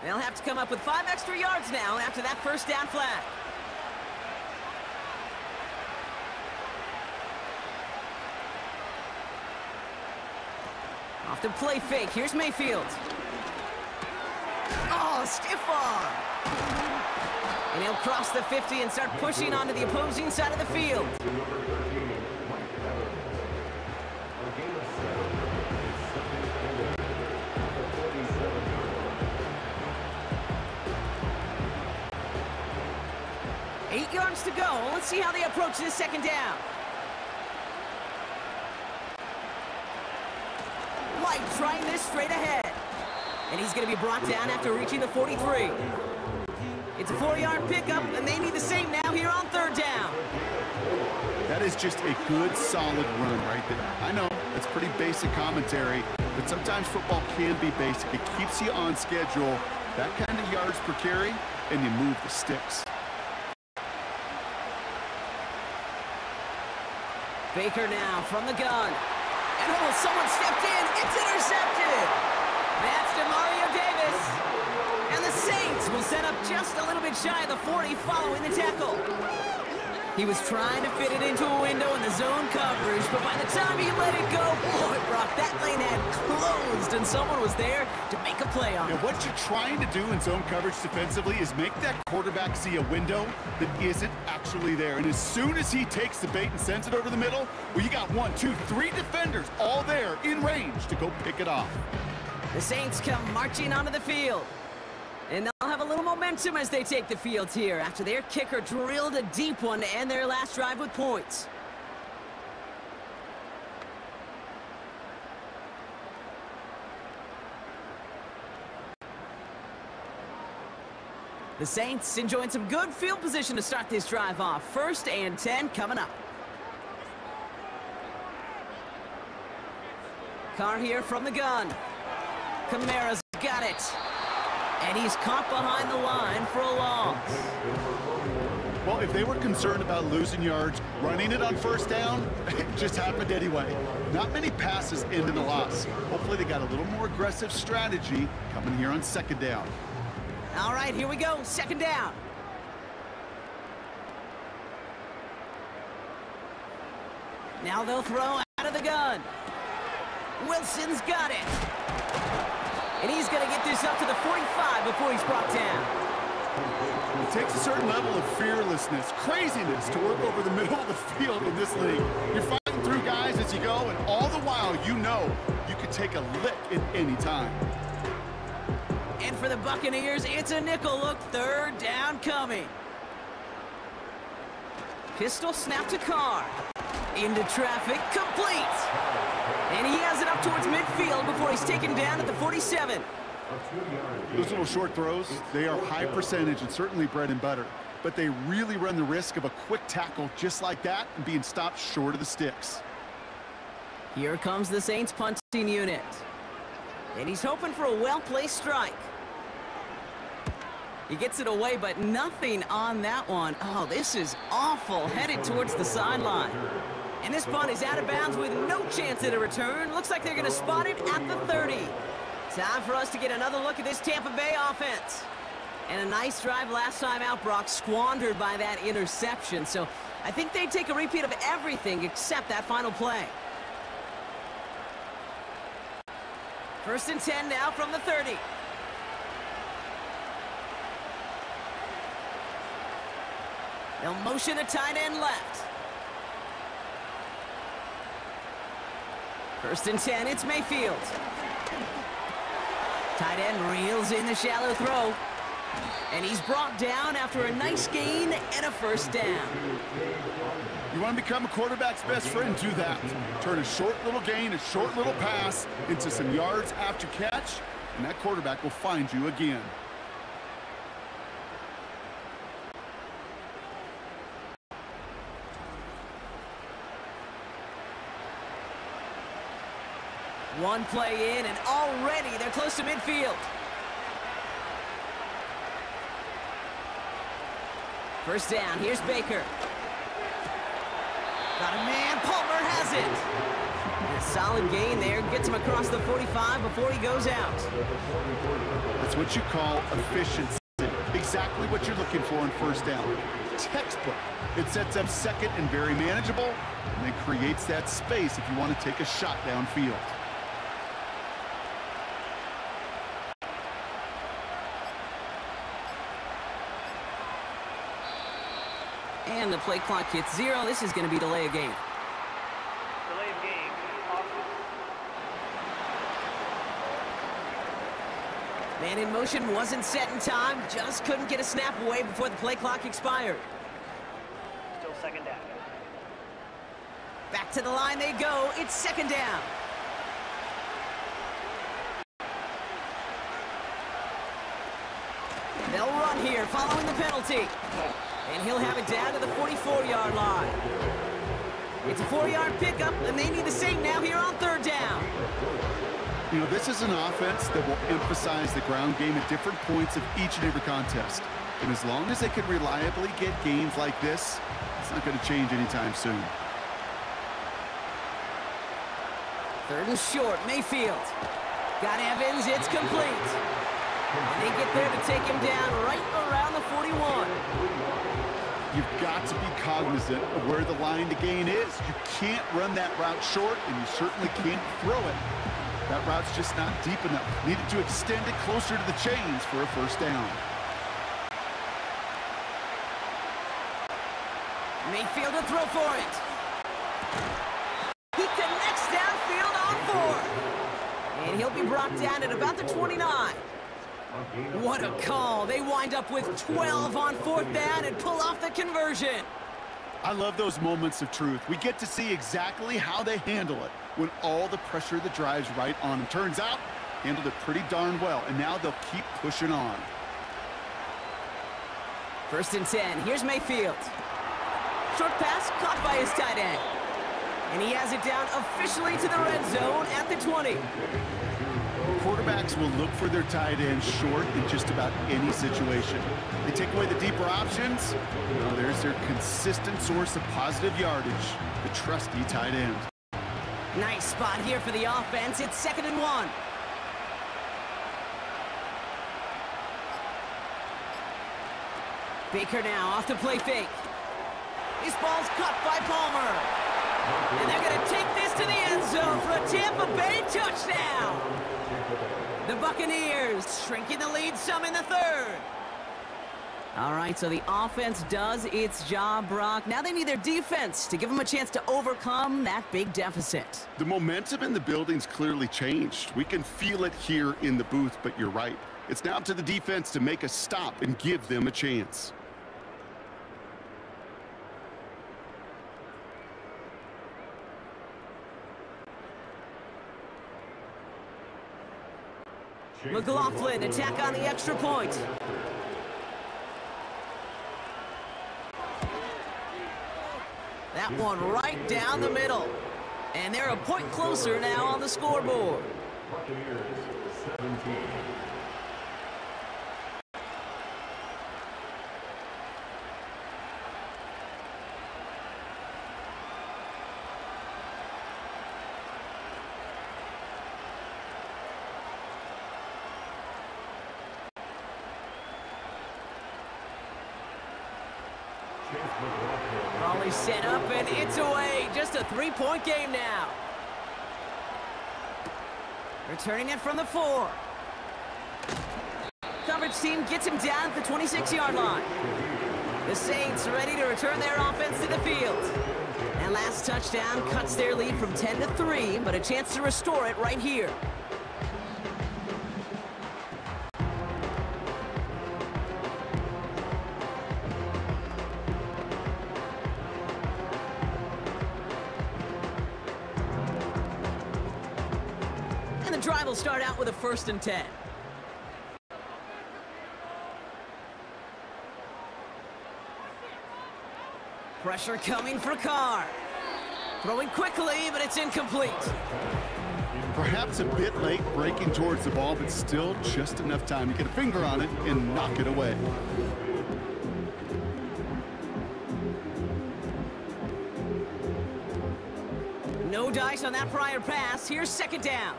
Speaker 2: They'll have to come up with five extra yards now after that first down flag. Off the play fake. Here's Mayfield. Oh, stiff arm. And he'll cross the 50 and start pushing onto the opposing side of the field. Eight yards to go. Let's see how they approach this second down. White trying this straight ahead. And he's going to be brought down after reaching the 43. It's a four-yard pickup, and they need the same now here on third down.
Speaker 3: That is just a good, solid run right there. I know, it's pretty basic commentary, but sometimes football can be basic. It keeps you on schedule, that kind of yards per carry, and you move the sticks.
Speaker 2: Baker now from the gun. And oh, someone stepped in. It's intercepted. That's Demario Davis. Saints will set up just a little bit shy of the 40 following the tackle. He was trying to fit it into a window in the zone coverage, but by the time he let it go, [LAUGHS] boy, Brock, that lane had closed, and someone was there to make a play on
Speaker 3: Now,
Speaker 2: it.
Speaker 3: what you're trying to do in zone coverage defensively is make that quarterback see a window that isn't actually there. And as soon as he takes the bait and sends it over the middle, well, you got one, two, three defenders all there in range to go pick it off.
Speaker 2: The Saints come marching onto the field. And they'll have a little momentum as they take the field here after their kicker drilled a deep one to end their last drive with points. The Saints enjoying some good field position to start this drive off. First and 10 coming up. Carr here from the gun. Kamara's got it. And he's caught behind the line for a loss.
Speaker 3: Well, if they were concerned about losing yards, running it on first down, [LAUGHS] it just happened anyway. Not many passes end in a loss. Hopefully they got a little more aggressive strategy coming here on second down.
Speaker 2: All right, here we go. Second down. Now they'll throw out of the gun. Wilson's got it. And he's going to get this up to the 45 before he's brought down.
Speaker 3: It takes a certain level of fearlessness, craziness to work over the [LAUGHS] middle of the field in this league. You're fighting through guys as you go, and all the while you know you could take a lick at any time.
Speaker 2: And for the Buccaneers, it's a nickel look, third down coming. Pistol snap to Carr. Into traffic, complete. And he has it up towards midfield before he's taken down at the 47.
Speaker 3: Those little short throws, they are high percentage and certainly bread and butter. But they really run the risk of a quick tackle just like that and being stopped short of the sticks.
Speaker 2: Here comes the Saints punting unit. And he's hoping for a well-placed strike. He gets it away, but nothing on that one. Oh, this is awful. Headed towards the sideline. And this punt is out of bounds with no chance at a return. Looks like they're going to spot it at the 30. Time for us to get another look at this Tampa Bay offense. And a nice drive last time out, Brock, squandered by that interception. So I think they take a repeat of everything except that final play. First and 10 now from the 30. They'll motion the tight end left. First and 10, it's Mayfield. Tight end reels in the shallow throw. And he's brought down after a nice gain and a first down.
Speaker 3: You want to become a quarterback's best friend, do that. Turn a short little gain, a short little pass into some yards after catch, and that quarterback will find you again.
Speaker 2: One play in, and already they're close to midfield. First down, here's Baker. Got a man, Palmer has it. A solid gain there, gets him across the 45 before he goes out.
Speaker 3: That's what you call efficiency. Exactly what you're looking for in first down. Textbook. It sets up second and very manageable, and then creates that space if you want to take a shot downfield.
Speaker 2: And the play clock hits zero. This is going to be delay a game.
Speaker 4: Delay of game. Offense.
Speaker 2: Man in motion wasn't set in time. Just couldn't get a snap away before the play clock expired.
Speaker 4: Still second down.
Speaker 2: Back to the line they go. It's second down. They'll run here following the penalty. And he'll have it down to the 44-yard line. It's a four-yard pickup, and they need the same now here on third down.
Speaker 3: You know, this is an offense that will emphasize the ground game at different points of each and every contest. And as long as they can reliably get games like this, it's not going to change anytime soon.
Speaker 2: Third and short, Mayfield. Got Evans, it's complete. And they get there to take him down right around the 41.
Speaker 3: You've got to be cognizant of where the line to gain is. You can't run that route short, and you certainly can't throw it. That route's just not deep enough. Needed to extend it closer to the chains for a first down.
Speaker 2: Mayfield to throw for it. He connects downfield on four. And he'll be brought down at about the 29. What a call. They wind up with 12 on fourth down and pull off the conversion.
Speaker 3: I love those moments of truth. We get to see exactly how they handle it when all the pressure that drives right on them. Turns out, handled it pretty darn well, and now they'll keep pushing on.
Speaker 2: First and 10. Here's Mayfield. Short pass caught by his tight end. And he has it down officially to the red zone at the 20.
Speaker 3: Quarterbacks will look for their tight end short in just about any situation. They take away the deeper options. Well, there's their consistent source of positive yardage, the trusty tight end.
Speaker 2: Nice spot here for the offense. It's second and one. Baker now off the play fake. This ball's cut by Palmer. And they're going to take to the end zone for a Tampa Bay touchdown. The Buccaneers shrinking the lead some in the third. All right, so the offense does its job, Brock. Now they need their defense to give them a chance to overcome that big deficit.
Speaker 3: The momentum in the building's clearly changed. We can feel it here in the booth, but you're right. It's now up to the defense to make a stop and give them a chance.
Speaker 2: McLaughlin attack on the extra point. That one right down the middle. And they're a point closer now on the scoreboard. Raleigh set up and it's away. Just a three-point game now. Returning it from the four. Coverage team gets him down at the 26-yard line. The Saints ready to return their offense to the field. And last touchdown cuts their lead from 10 to 3, but a chance to restore it right here. With a first and 10. Pressure coming for Carr. Throwing quickly, but it's incomplete.
Speaker 3: Perhaps a bit late breaking towards the ball, but still just enough time to get a finger on it and knock it away.
Speaker 2: No dice on that prior pass. Here's second down.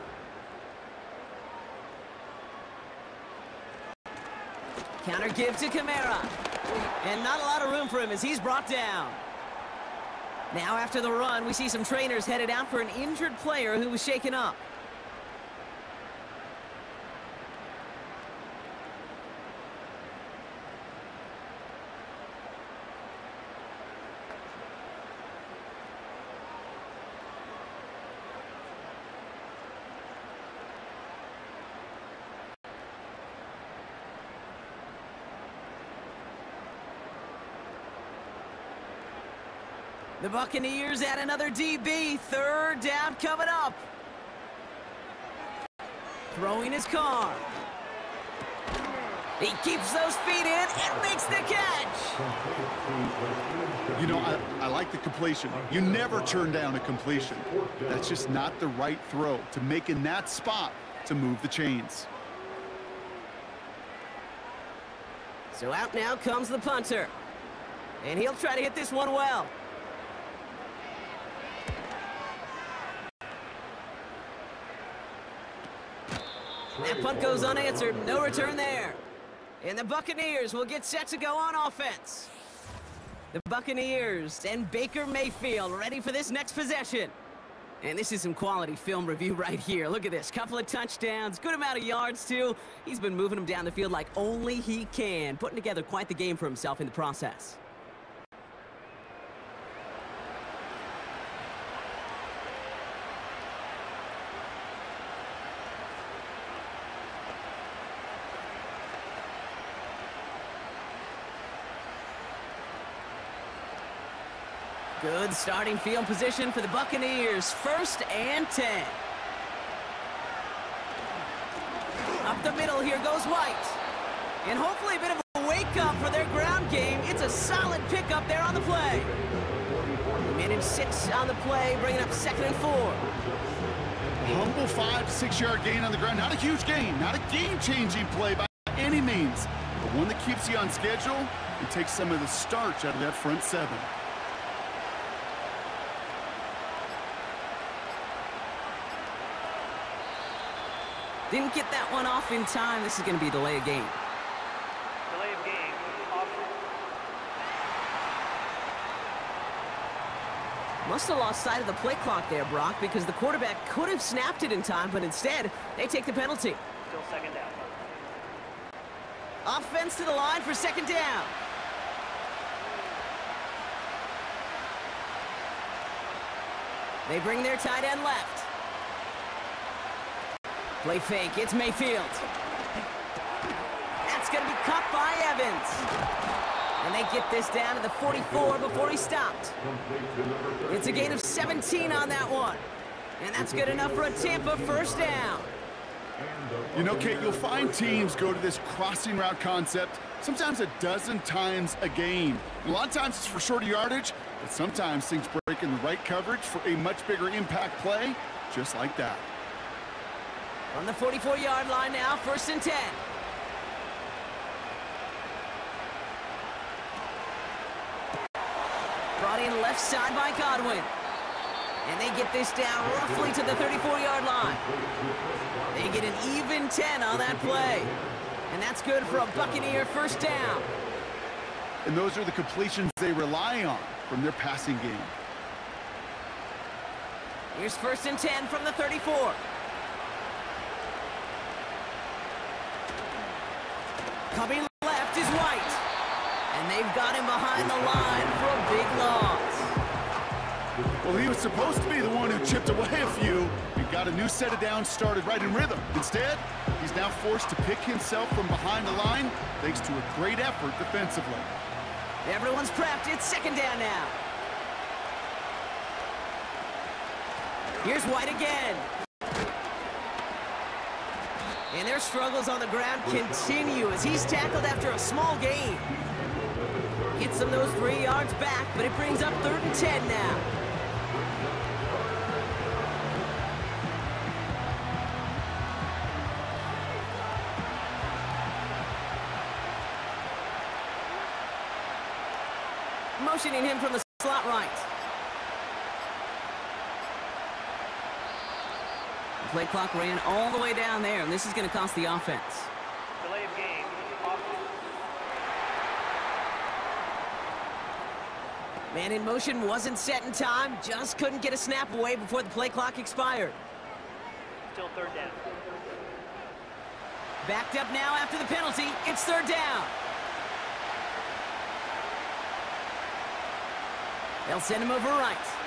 Speaker 2: Counter give to Kamara. And not a lot of room for him as he's brought down. Now after the run, we see some trainers headed out for an injured player who was shaken up. The Buccaneers add another DB. Third down coming up. Throwing his Carr. He keeps those feet in and makes the catch.
Speaker 3: You know, I, I like the completion. You never turn down a completion. That's just not the right throw to make in that spot to move the chains.
Speaker 2: So out now comes the punter. And he'll try to hit this one well. That punt goes unanswered. No return there. And the Buccaneers will get set to go on offense. The Buccaneers and Baker Mayfield ready for this next possession. And this is some quality film review right here. Look at this. Couple of touchdowns, good amount of yards, too. He's been moving them down the field like only he can, putting together quite the game for himself in the process. Good starting field position for the Buccaneers. First and 10. Up the middle, here goes White. And hopefully a bit of a wake-up for their ground game. It's a solid pickup there on the play. Minute six on the play, bringing up second and four.
Speaker 3: Humble five to six yard gain on the ground. Not a huge gain, not a game-changing play by any means, but one that keeps you on schedule and takes some of the starch out of that front seven.
Speaker 2: Didn't get that one off in time. This is going to be a delay of game.
Speaker 4: Delay of game. Offense.
Speaker 2: Must have lost sight of the play clock there, Brock, because the quarterback could have snapped it in time, but instead, they take the penalty.
Speaker 4: Still second down.
Speaker 2: Offense to the line for second down. They bring their tight end left. Play fake. It's Mayfield. That's going to be caught by Evans. And they get this down to the 44 before he stopped. It's a gain of 17 on that one. And that's good enough for a Tampa first down.
Speaker 3: You know, Kate, you'll find teams go to this crossing route concept sometimes a dozen times a game. a lot of times it's for shorter yardage, but sometimes things break in the right coverage for a much bigger impact play, just like that.
Speaker 2: On the 44-yard line now, first and 10. Brought in left side by Godwin. And they get this down roughly to the 34-yard line. They get an even 10 on that play. And that's good for a Buccaneer first down.
Speaker 3: And those are the completions they rely on from their passing game.
Speaker 2: Here's first and 10 from the 34. Coming left is White. And they've got him behind the line for a big loss.
Speaker 3: Well, he was supposed to be the one who chipped away a few and got a new set of downs started right in rhythm. Instead, he's now forced to pick himself from behind the line thanks to a great effort defensively.
Speaker 2: Everyone's prepped. It's second down now. Here's White again. And their struggles on the ground continue as he's tackled after a small gain. Gets them those three yards back, but it brings up third and 10 now. Motioning him from the slot right. The play clock ran all the way down there, and this is going to cost the offense.
Speaker 4: Delay of game.
Speaker 2: Man in motion wasn't set in time, just couldn't get a snap away before the play clock expired.
Speaker 4: Still third down.
Speaker 2: Backed up now after the penalty, it's third down. They'll send him over right.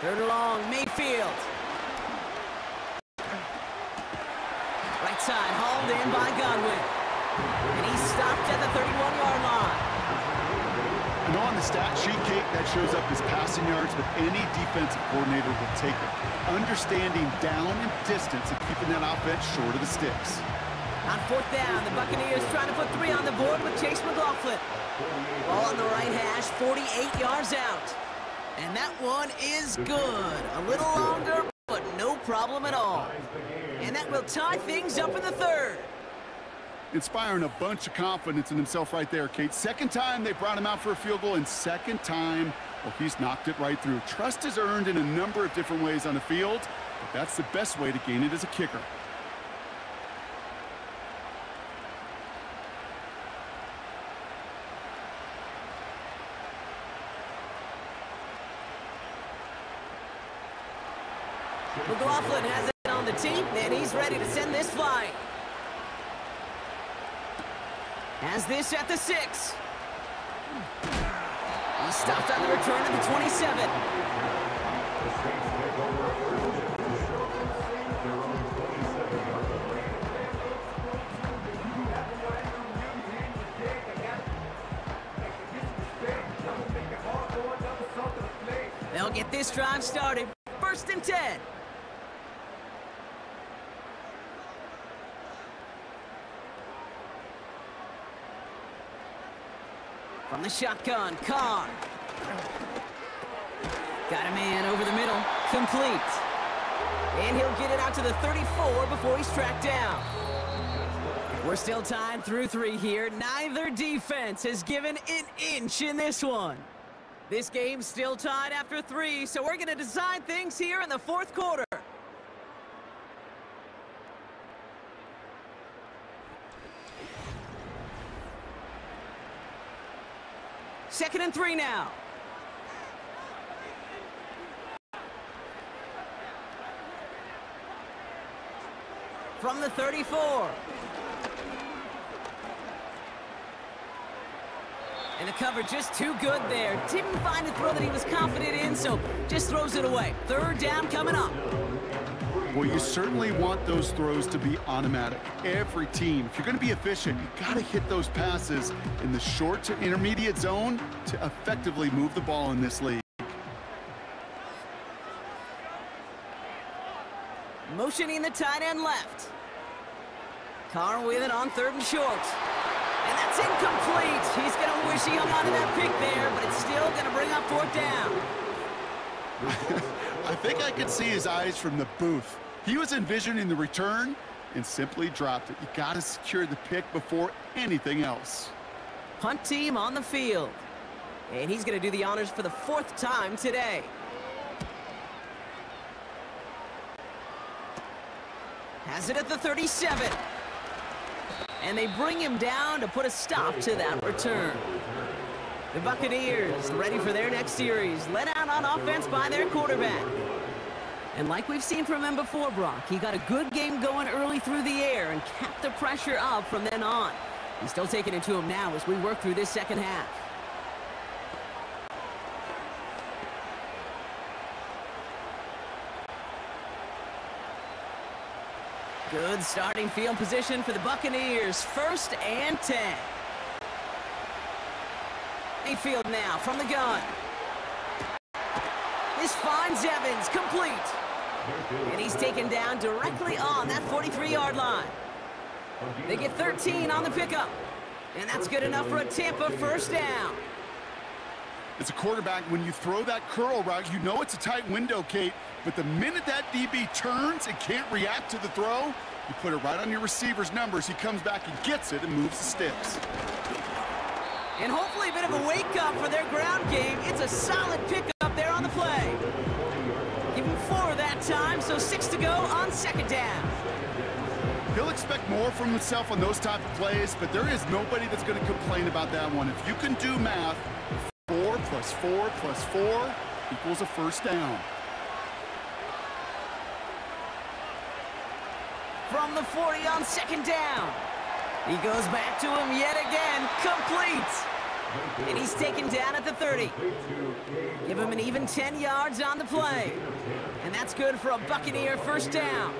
Speaker 2: Third and long, Mayfield. Right side, hauled in by Godwin. And he's stopped at the 31-yard line.
Speaker 3: And on the stat sheet, Kate, that shows up as passing yards, but any defensive coordinator will take it. Understanding down and distance and keeping that offense short of the sticks.
Speaker 2: On fourth down, the Buccaneers trying to put three on the board with Chase McLaughlin. Ball on the right hash, 48 yards out. And that one is good. A little longer, but no problem at all. And that will tie things up in the third.
Speaker 3: Inspiring a bunch of confidence in himself right there, Kate. Second time they brought him out for a field goal, and second time, well, he's knocked it right through. Trust is earned in a number of different ways on the field, but that's the best way to gain it as a kicker.
Speaker 2: McLaughlin has it on the team, and he's ready to send this flying. Has this at the six. He stopped on the return at the 27. They'll get this drive started. First and 10. From the shotgun, Carr. Got a man over the middle. Complete. And he'll get it out to the 34 before he's tracked down. We're still tied through three here. Neither defense has given an inch in this one. This game's still tied after three, so we're going to decide things here in the fourth quarter. Second and three now. from the 34. And the cover just too good there. Didn't find a throw that he was confident in, so just throws it away. Third down coming up.
Speaker 3: Well, you certainly want those throws to be automatic. Every team, if you're going to be efficient, you got to hit those passes in the short to intermediate zone to effectively move the ball in this league.
Speaker 2: Motioning the tight end left. Carr with it on third and short. And that's incomplete. He's going to wish he hung on to that pick there, but it's still going to bring up fourth down. [LAUGHS]
Speaker 3: I think I could see his eyes from the booth. He was envisioning the return and simply dropped it. You got to secure the pick before anything else.
Speaker 2: Hunt team on the field. And he's going to do the honors for the fourth time today. Has it at the 37. And they bring him down to put a stop to that return. The Buccaneers ready for their next series. Let out on offense by their quarterback. And like we've seen from him before, Brock, he got a good game going early through the air and kept the pressure up from then on. He's still taking it to him now as we work through this second half. Good starting field position for the Buccaneers. First and 10. Mayfield now from the gun. This finds Evans complete. And he's taken down directly on that 43-yard line. They get 13 on the pickup. And that's good enough for a Tampa first down.
Speaker 3: As a quarterback, when you throw that curl route, you know it's a tight window, Kate. But the minute that DB turns and can't react to the throw, you put it right on your receiver's numbers. He comes back and gets it and moves the sticks.
Speaker 2: And hopefully a bit of a wake-up for their ground game. It's a solid pickup there on the play. Give him four that time, so six to go on second down.
Speaker 3: He'll expect more from himself on those type of plays, but there is nobody that's going to complain about that one. If you can do math, four plus four plus four equals a first down.
Speaker 2: From the 40 on second down. He goes back to him yet again, complete. And he's taken down at the 30. Give him an even 10 yards on the play. And that's good for a Buccaneer first down.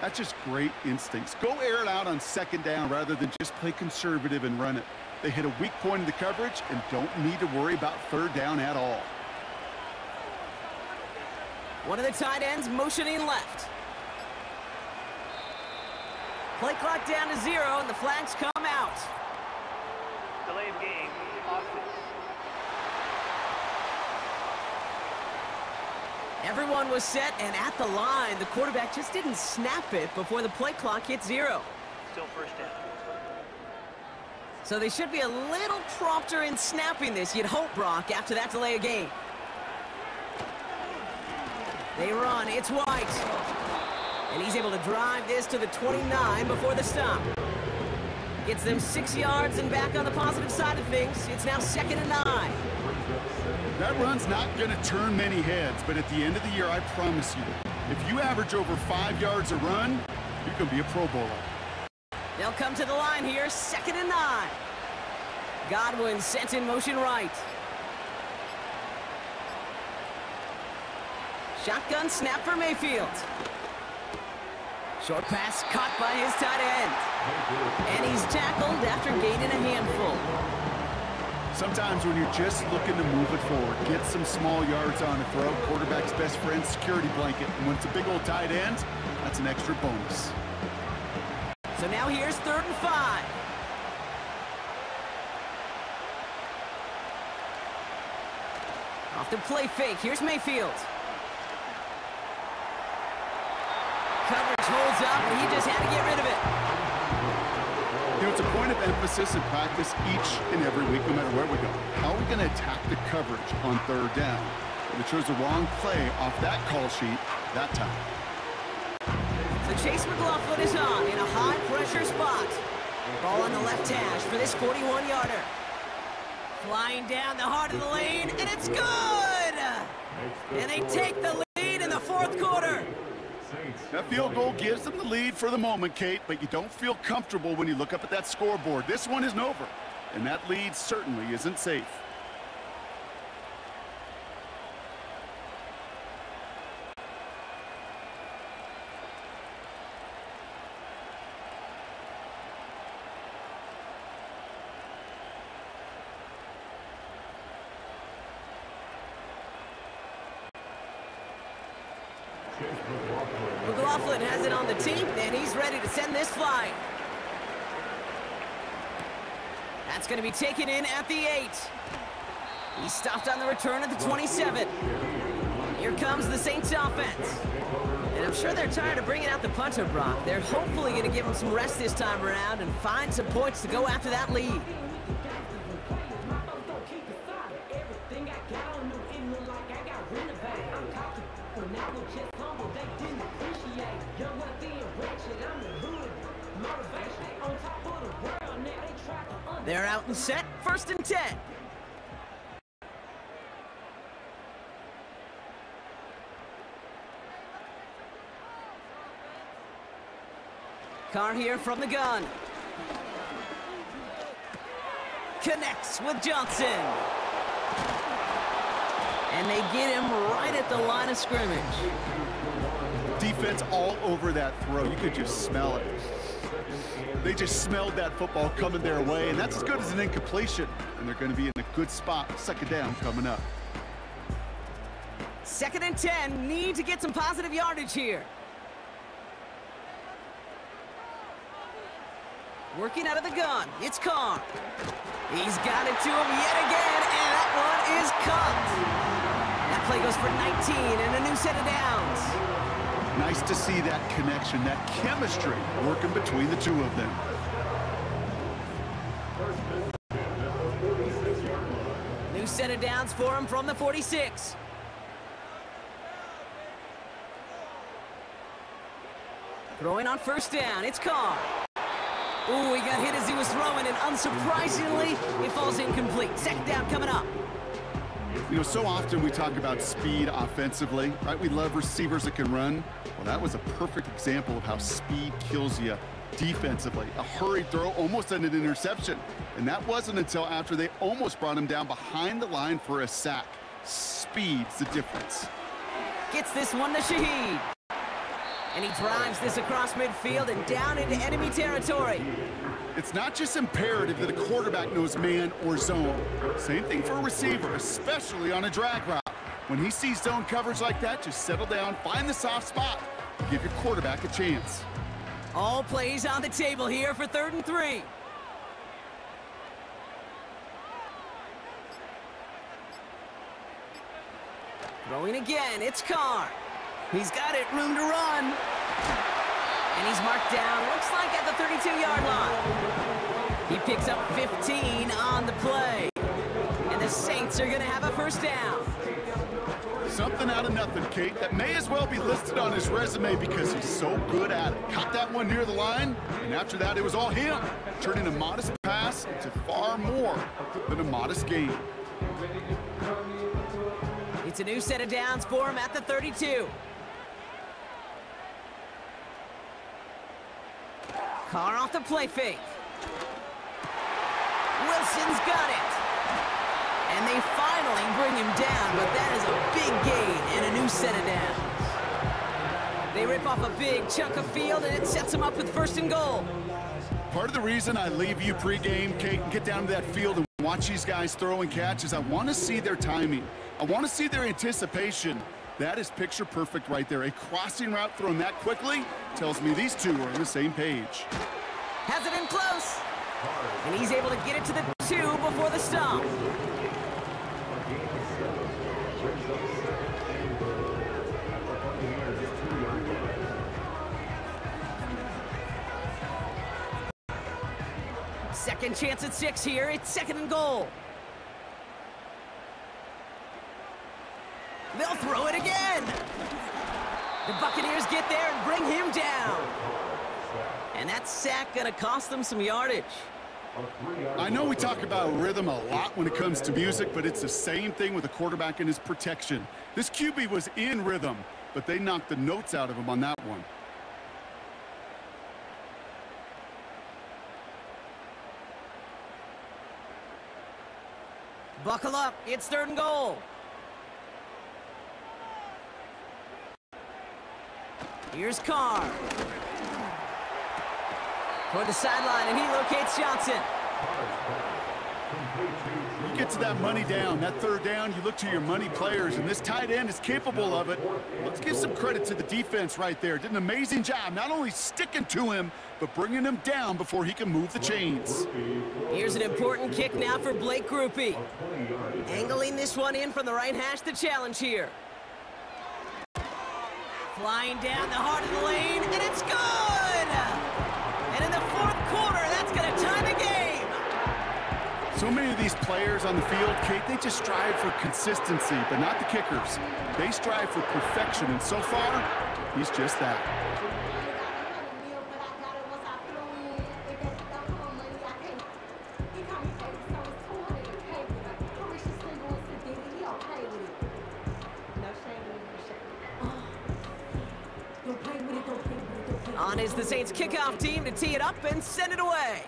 Speaker 3: That's just great instincts. Go air it out on second down rather than just play conservative and run it. They hit a weak point in the coverage and don't need to worry about third down at all.
Speaker 2: One of the tight ends motioning left. Play clock down to zero, and the flags come out.
Speaker 4: Delay of game, offense.
Speaker 2: Everyone was set and at the line. The quarterback just didn't snap it before the play clock hit zero.
Speaker 4: Still first down.
Speaker 2: So they should be a little prompter in snapping this, you'd hope, Brock, after that delay of game. They run. It's White. And he's able to drive this to the 29 before the stop. Gets them six yards and back on the positive side of things. It's now second and nine.
Speaker 3: That run's not going to turn many heads, but at the end of the year, I promise you, if you average over five yards a run, you're going to be a Pro Bowler.
Speaker 2: They'll come to the line here, second and nine. Godwin sent in motion right. Shotgun snap for Mayfield. Short pass caught by his tight end. And he's tackled after gaining a handful.
Speaker 3: Sometimes when you're just looking to move it forward, get some small yards on a throw, quarterback's best friend, security blanket. And when it's a big old tight end, that's an extra bonus.
Speaker 2: So now here's third and five. Off the play fake, here's Mayfield. Coverage holds up, and he just had to get rid of it.
Speaker 3: Know, it's a point of emphasis in practice each and every week, no matter where we go. How are we going to attack the coverage on third down? It chose the wrong play off that call sheet that time.
Speaker 2: So Chase McLaughlin is on in a high-pressure spot. Ball on the left hash for this 41-yarder. Flying down the heart of the lane, and it's good! And they take the lead in the fourth quarter.
Speaker 3: That field goal gives them the lead for the moment, Kate, but you don't feel comfortable when you look up at that scoreboard. This one isn't over, and that lead certainly isn't safe.
Speaker 2: McLaughlin has it on the team, and he's ready to send this flying. That's going to be taken in at the 8. He stopped on the return at the 27. Here comes the Saints offense. And I'm sure they're tired of bringing out the punter, Brock. They're hopefully going to give him some rest this time around and find some points to go after that lead. And set, first and 10. Carr here from the gun. Connects with Johnson. And they get him right at the line of scrimmage.
Speaker 3: Defense all over that throw. You could just smell it. They just smelled that football coming their way, and that's as good as an incompletion. And they're going to be in a good spot. Second down coming up.
Speaker 2: Second and 10. Need to get some positive yardage here. Working out of the gun. It's Carr. He's got it to him yet again, and that one is caught. That play goes for 19 and a new set of downs.
Speaker 3: Nice to see that connection, that chemistry working between the two of them.
Speaker 2: New set of downs for him from the 46. Throwing on first down, it's Carr. Ooh, he got hit as he was throwing, and unsurprisingly, it falls incomplete. Second down coming up.
Speaker 3: You know, so often we talk about speed offensively, right? We love receivers that can run. Well, that was a perfect example of how speed kills you defensively. A hurried throw, almost an interception. And that wasn't until after they almost brought him down behind the line for a sack. Speed's the difference.
Speaker 2: Gets this one to Shaheed. And he drives this across midfield and down into enemy territory.
Speaker 3: It's not just imperative that a quarterback knows man or zone. Same thing for a receiver, especially on a drag route. When he sees zone coverage like that, just settle down, find the soft spot, give your quarterback a chance.
Speaker 2: All plays on the table here for third and three. Throwing again, it's Carr. He's got it, room to run. And he's marked down, looks like at the 32-yard line. He picks up 15 on the play. And the Saints are going to have a first down.
Speaker 3: Something out of nothing, Kate, that may as well be listed on his resume because he's so good at it. Caught that one near the line, and after that, it was all him, turning a modest pass into far more than a modest gain.
Speaker 2: It's a new set of downs for him at the 32. Carr off the play fake. Wilson's got it. And they finally bring him down, but that is a big gain and a new set of downs. They rip off a big chunk of field, and it sets them up with first and goal.
Speaker 3: Part of the reason I leave you pregame, Kate, and get down to that field and watch these guys throw and catch is I want to see their timing. I want to see their anticipation. That is picture perfect right there. A crossing route thrown that quickly tells me these two are on the same page.
Speaker 2: Has it in close. And he's able to get it to the two before the stop. Second chance at six here. It's second and goal. They'll throw it again. The Buccaneers get there and bring him down. And that sack going to cost them some yardage.
Speaker 3: I know we talk about rhythm a lot when it comes to music, but it's the same thing with a quarterback and his protection. This QB was in rhythm. but they knocked the notes out of him on that one.
Speaker 2: Buckle up. It's third and goal. Here's Carr. Toward the sideline, and he locates Johnson.
Speaker 3: You get to that money down, that third down, you look to your money players, and this tight end is capable of it. Let's give some credit to the defense right there. Did an amazing job, not only sticking to him, but bringing him down before he can move the chains.
Speaker 2: Here's an important kick now for Blake Grupe. Angling this one in from the right hash to challenge here. Flying down the heart of the lane, and it's good! And in the fourth quarter, that's going to tie the game.
Speaker 3: So many of these players on the field, Kate, they just strive for consistency, but not the kickers. They strive for perfection, and so far, he's just that.
Speaker 2: Saints kickoff team to tee it up and send it away.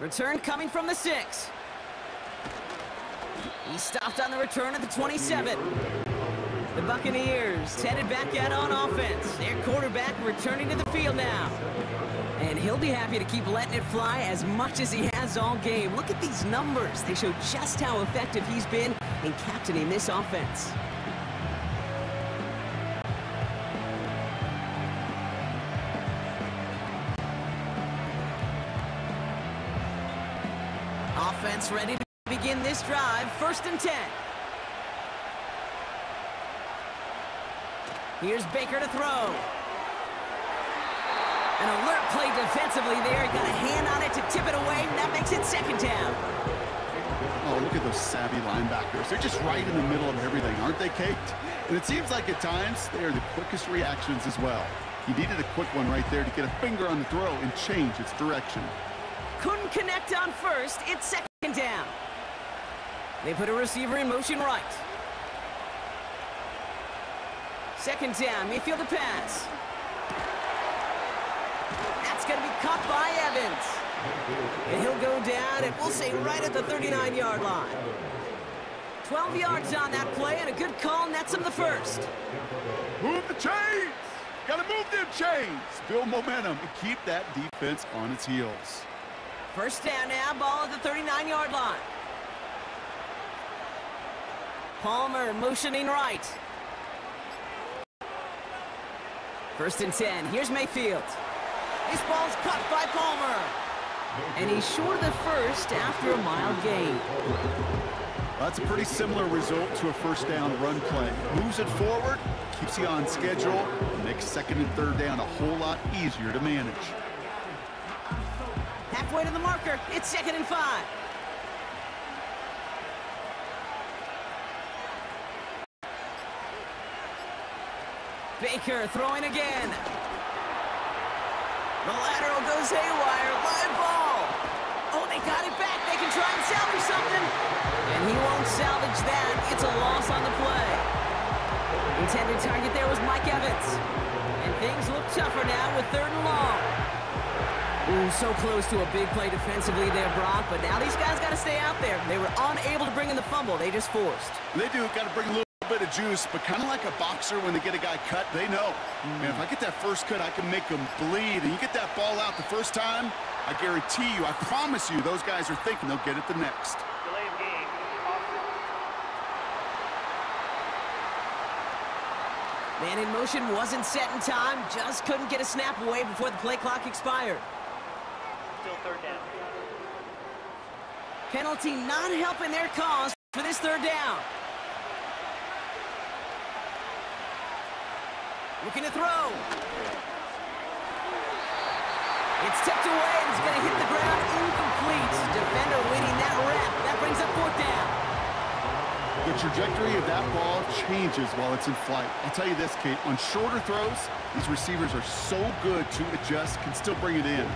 Speaker 2: Return coming from the six. He stopped on the return at the 27. The Buccaneers headed back out on offense. Their quarterback returning to the field now. And he'll be happy to keep letting it fly as much as he has all game. Look at these numbers. They show just how effective he's been in captaining this offense. Ready to begin this drive. First and 10. Here's Baker to throw. An alert play defensively there. He got a hand on it to tip it away. That makes it second down.
Speaker 3: Oh, look at those savvy linebackers. They're just right in the middle of everything, aren't they, Kate? And it seems like at times they are the quickest reactions as well. He needed a quick one right there to get a finger on the throw and change its direction.
Speaker 2: Couldn't connect on first. It's second down. They put a receiver in motion right. Second down, Mayfield to pass. That's going to be caught by Evans. And he'll go down, and we'll say right at the 39-yard line. 12 yards on that play, and a good call nets him the first.
Speaker 3: Move the chains! Gotta move them chains! Build momentum and keep that defense on its heels.
Speaker 2: First down now, ball at the 39-yard line. Palmer motioning right. First and 10. Here's Mayfield. This ball's cut by Palmer. And he's short of the first after a mild gain.
Speaker 3: That's a pretty similar result to a first down run play. Moves it forward, keeps you on schedule, makes second and third down a whole lot easier to manage.
Speaker 2: Halfway to the marker. It's second and five. Baker throwing again. The lateral goes haywire. Live ball. Oh, they got it back. They can try and salvage something. And he won't salvage that. It's a loss on the play. Intended target there was Mike Evans. And things look tougher now with third and long. Ooh, so close to a big play defensively there, Brock. But now these guys got to stay out there. They were unable to bring in the fumble. They just forced.
Speaker 3: They do. Got to bring a little bit of juice, but kind of like a boxer when they get a guy cut, they know. Mm. Man, if I get that first cut, I can make them bleed. And you get that ball out the first time, I guarantee you, I promise you, those guys are thinking they'll get it the next.
Speaker 4: Delay of game. Offense.
Speaker 2: Man in motion wasn't set in time. Just couldn't get a snap away before the play clock expired.
Speaker 4: Still third down.
Speaker 2: Penalty not helping their cause for this third down. Looking to throw. It's tipped away and it's going to hit the ground incomplete. Defender winning that rep. That brings up fourth down.
Speaker 3: The trajectory of that ball changes while it's in flight. I'll tell you this, Kate, on shorter throws, these receivers are so good to adjust, can still bring it in.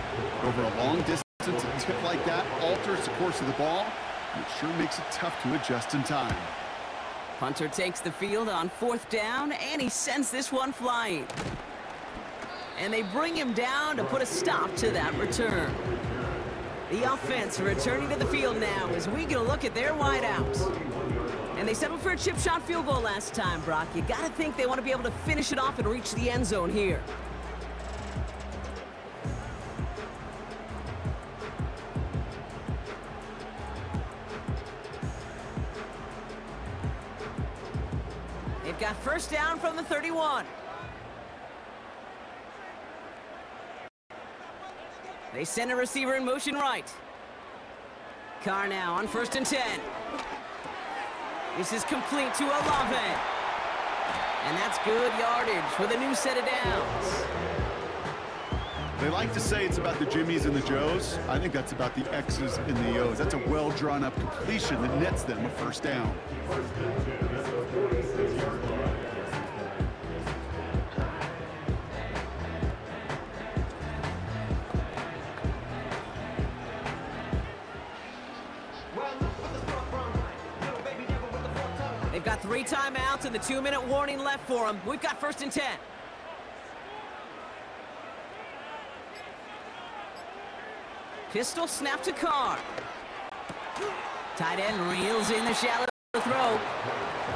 Speaker 3: Over a long distance, a tip like that alters the course of the ball, and it sure makes it tough to adjust in time.
Speaker 2: Punter takes the field on fourth down, and he sends this one flying. And they bring him down to put a stop to that return. The offense returning to the field now as we get a look at their wideouts. And they settled for a chip shot field goal last time, Brock. You got to think they want to be able to finish it off and reach the end zone here. They've got first down from the 31. They send a receiver in motion right. Carr now on first and 10. This is complete to Olave. And that's good yardage with a new set of downs.
Speaker 3: They like to say it's about the Jimmies and the Joes. I think that's about the X's and the O's. That's a well drawn up completion that nets them a first down.
Speaker 2: Got three timeouts and the two-minute warning left for them. We've got first and 10. Pistol snap to Carr. Tight end reels in the shallow throw.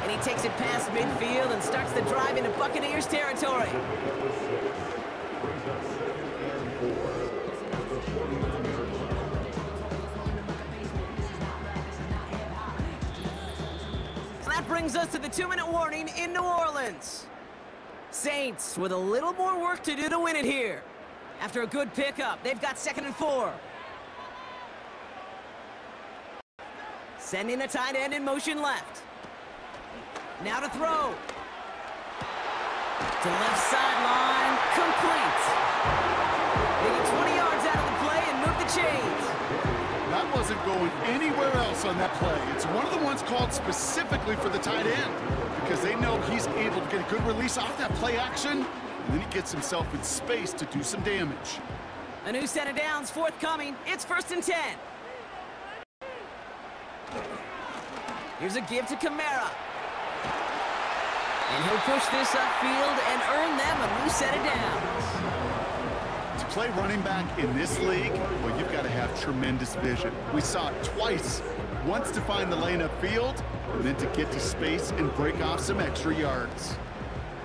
Speaker 2: And he takes it past midfield and starts the drive into Buccaneers territory. Brings us to the two-minute warning in New Orleans. Saints with a little more work to do to win it here. After a good pickup, they've got second and four. Sending a tight end in motion left. Now to throw. To left sideline, complete. They get 20 yards out of the play and move the chains.
Speaker 3: Wasn't going anywhere else on that play. It's one of the ones called specifically for the tight end because they know he's able to get a good release off that play action, and then he gets himself in space to do some damage.
Speaker 2: A new set of downs forthcoming. It's first and 10. Here's a give to Kamara. And he'll push this upfield and earn them a new set of downs.
Speaker 3: Play running back in this league, well, you've got to have tremendous vision. We saw it twice. Once to find the lane upfield, and then to get to space and break off some extra yards.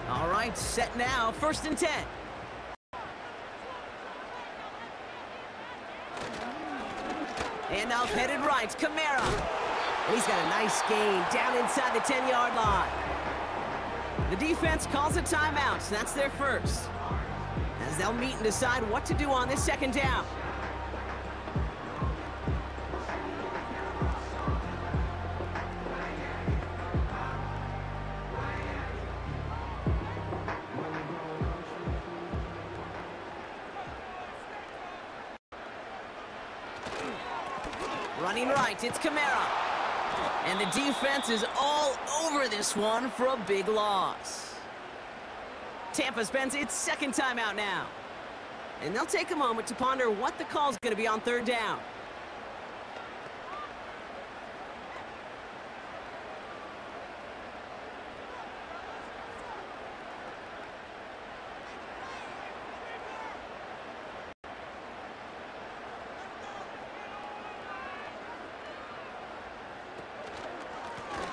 Speaker 2: All right, set now, first and 10. And off headed right, Kamara. And he's got a nice gain down inside the 10-yard line. The defense calls a timeout. That's their first. As they'll meet and decide what to do on this second down. Running right, it's Kamara. And the defense is all over this one for a big loss. Tampa spends its second timeout now. And they'll take a moment to ponder what the call's going to be on third down.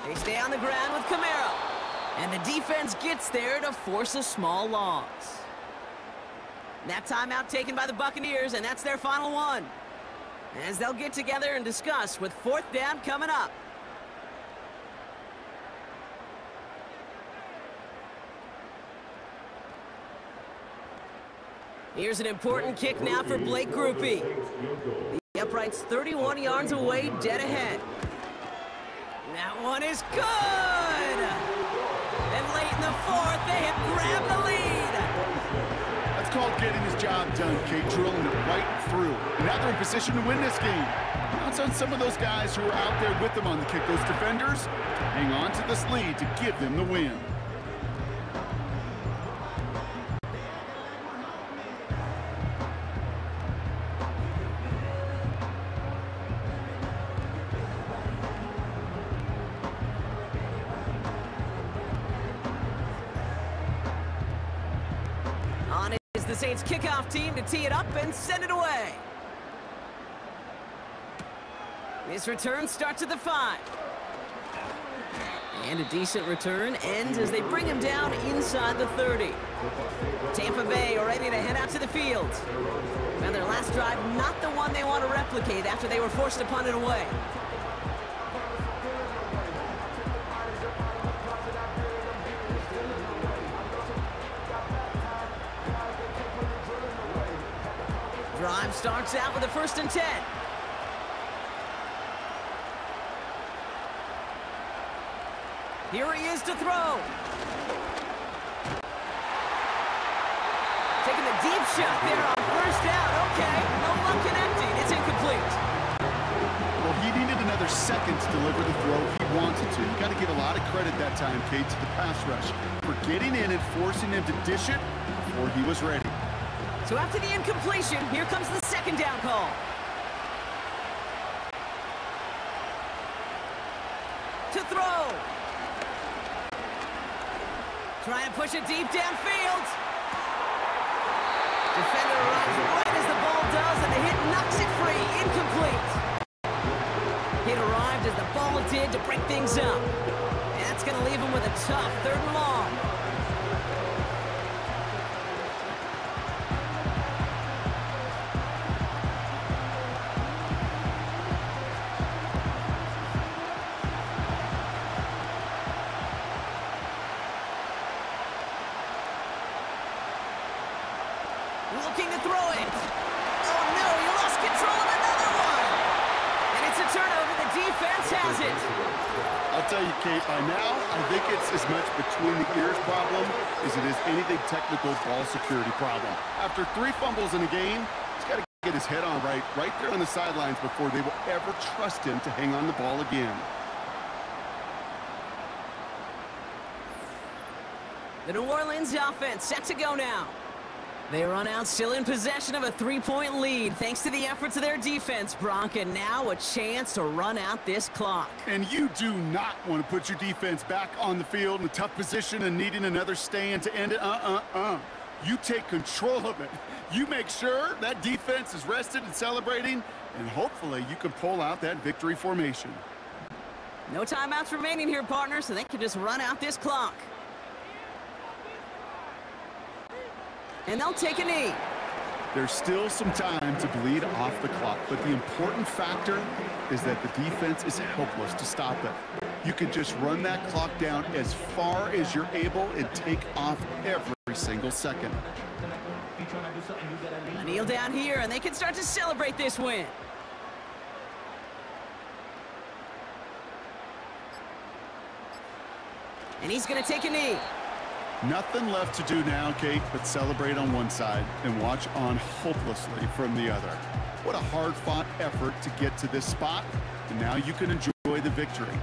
Speaker 2: They stay on the ground with Kamara. And the defense gets there to force a small loss. That timeout taken by the Buccaneers, and that's their final one. As they'll get together and discuss with fourth down coming up. Here's an important kick now for Blake Grupe. The upright's 31 yards away, dead ahead. That one is good! Fourth, they have grabbed the lead.
Speaker 3: That's called getting his job done, Kate, drilling it right through. Now they're in position to win this game. It's on some of those guys who are out there with them on the kick, those defenders, hang on to this lead to give them the win.
Speaker 2: Return starts at the five. And a decent return ends as they bring him down inside the 30. Tampa Bay are ready to head out to the field. Now their last drive, not the one they want to replicate after they were forced to punt it away. Drive starts out with a first and 10. Here he is to throw. Taking the deep shot there on first down. Okay, no luck connecting. It's incomplete.
Speaker 3: Well, he needed another second to deliver the throw he wanted to. You got to give a lot of credit that time, Kate, to the pass rush for getting in and forcing him to dish it before he was ready.
Speaker 2: So after the incompletion, here comes the second down call. To throw. Trying to push it deep downfield. Defender runs right as the ball does, and the hit knocks it free. Incomplete. Hit arrived as the ball did to break things up. That's going to leave him with a tough third and long. Looking to throw it. Oh no, he lost control of another one. And it's a turnover. The defense has it.
Speaker 3: I'll tell you, Kate, by now, I think it's as much between the ears problem as it is anything technical ball security problem. After three fumbles in a game, he's got to get his head on right, right there on the sidelines before they will ever trust him to hang on the ball again.
Speaker 2: The New Orleans offense set to go now. They run out still in possession of a three-point lead thanks to the efforts of their defense, Brock, and now a chance to run out this clock.
Speaker 3: And you do not want to put your defense back on the field in a tough position and needing another stand to end it. Uh-uh-uh. You take control of it. You make sure that defense is rested and celebrating, and hopefully you can pull out that victory formation.
Speaker 2: No timeouts remaining here, partner, so they can just run out this clock. And they'll take a knee.
Speaker 3: There's still some time to bleed off the clock, but the important factor is that the defense is helpless to stop it. You can just run that clock down as far as you're able and take off every single second.
Speaker 2: A kneel down here, and they can start to celebrate this win. And he's going to take a knee.
Speaker 3: Nothing left to do now, Kate, but celebrate on one side and watch on hopelessly from the other. What a hard-fought effort to get to this spot, and now you can enjoy the victory.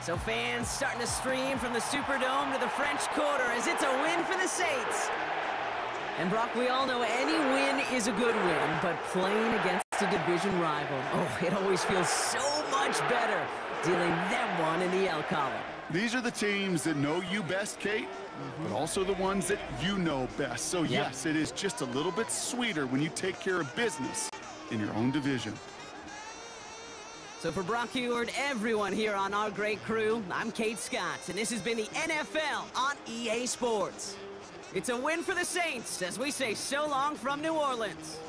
Speaker 2: So fans starting to stream from the Superdome to the French Quarter as it's a win for the Saints. And Brock, we all know any win is a good win, but playing against a division rival, oh, it always feels so much better dealing that one in the L column.
Speaker 3: These are the teams that know you best, Kate, mm-hmm. but also the ones that you know best. So
Speaker 2: Yep.
Speaker 3: yes, it is just a little bit sweeter when you take care of business in your own division.
Speaker 2: So for Brock Huard, everyone here on our great crew, I'm Kate Scott, and this has been the NFL on EA Sports. It's a win for the Saints as we say so long from New Orleans.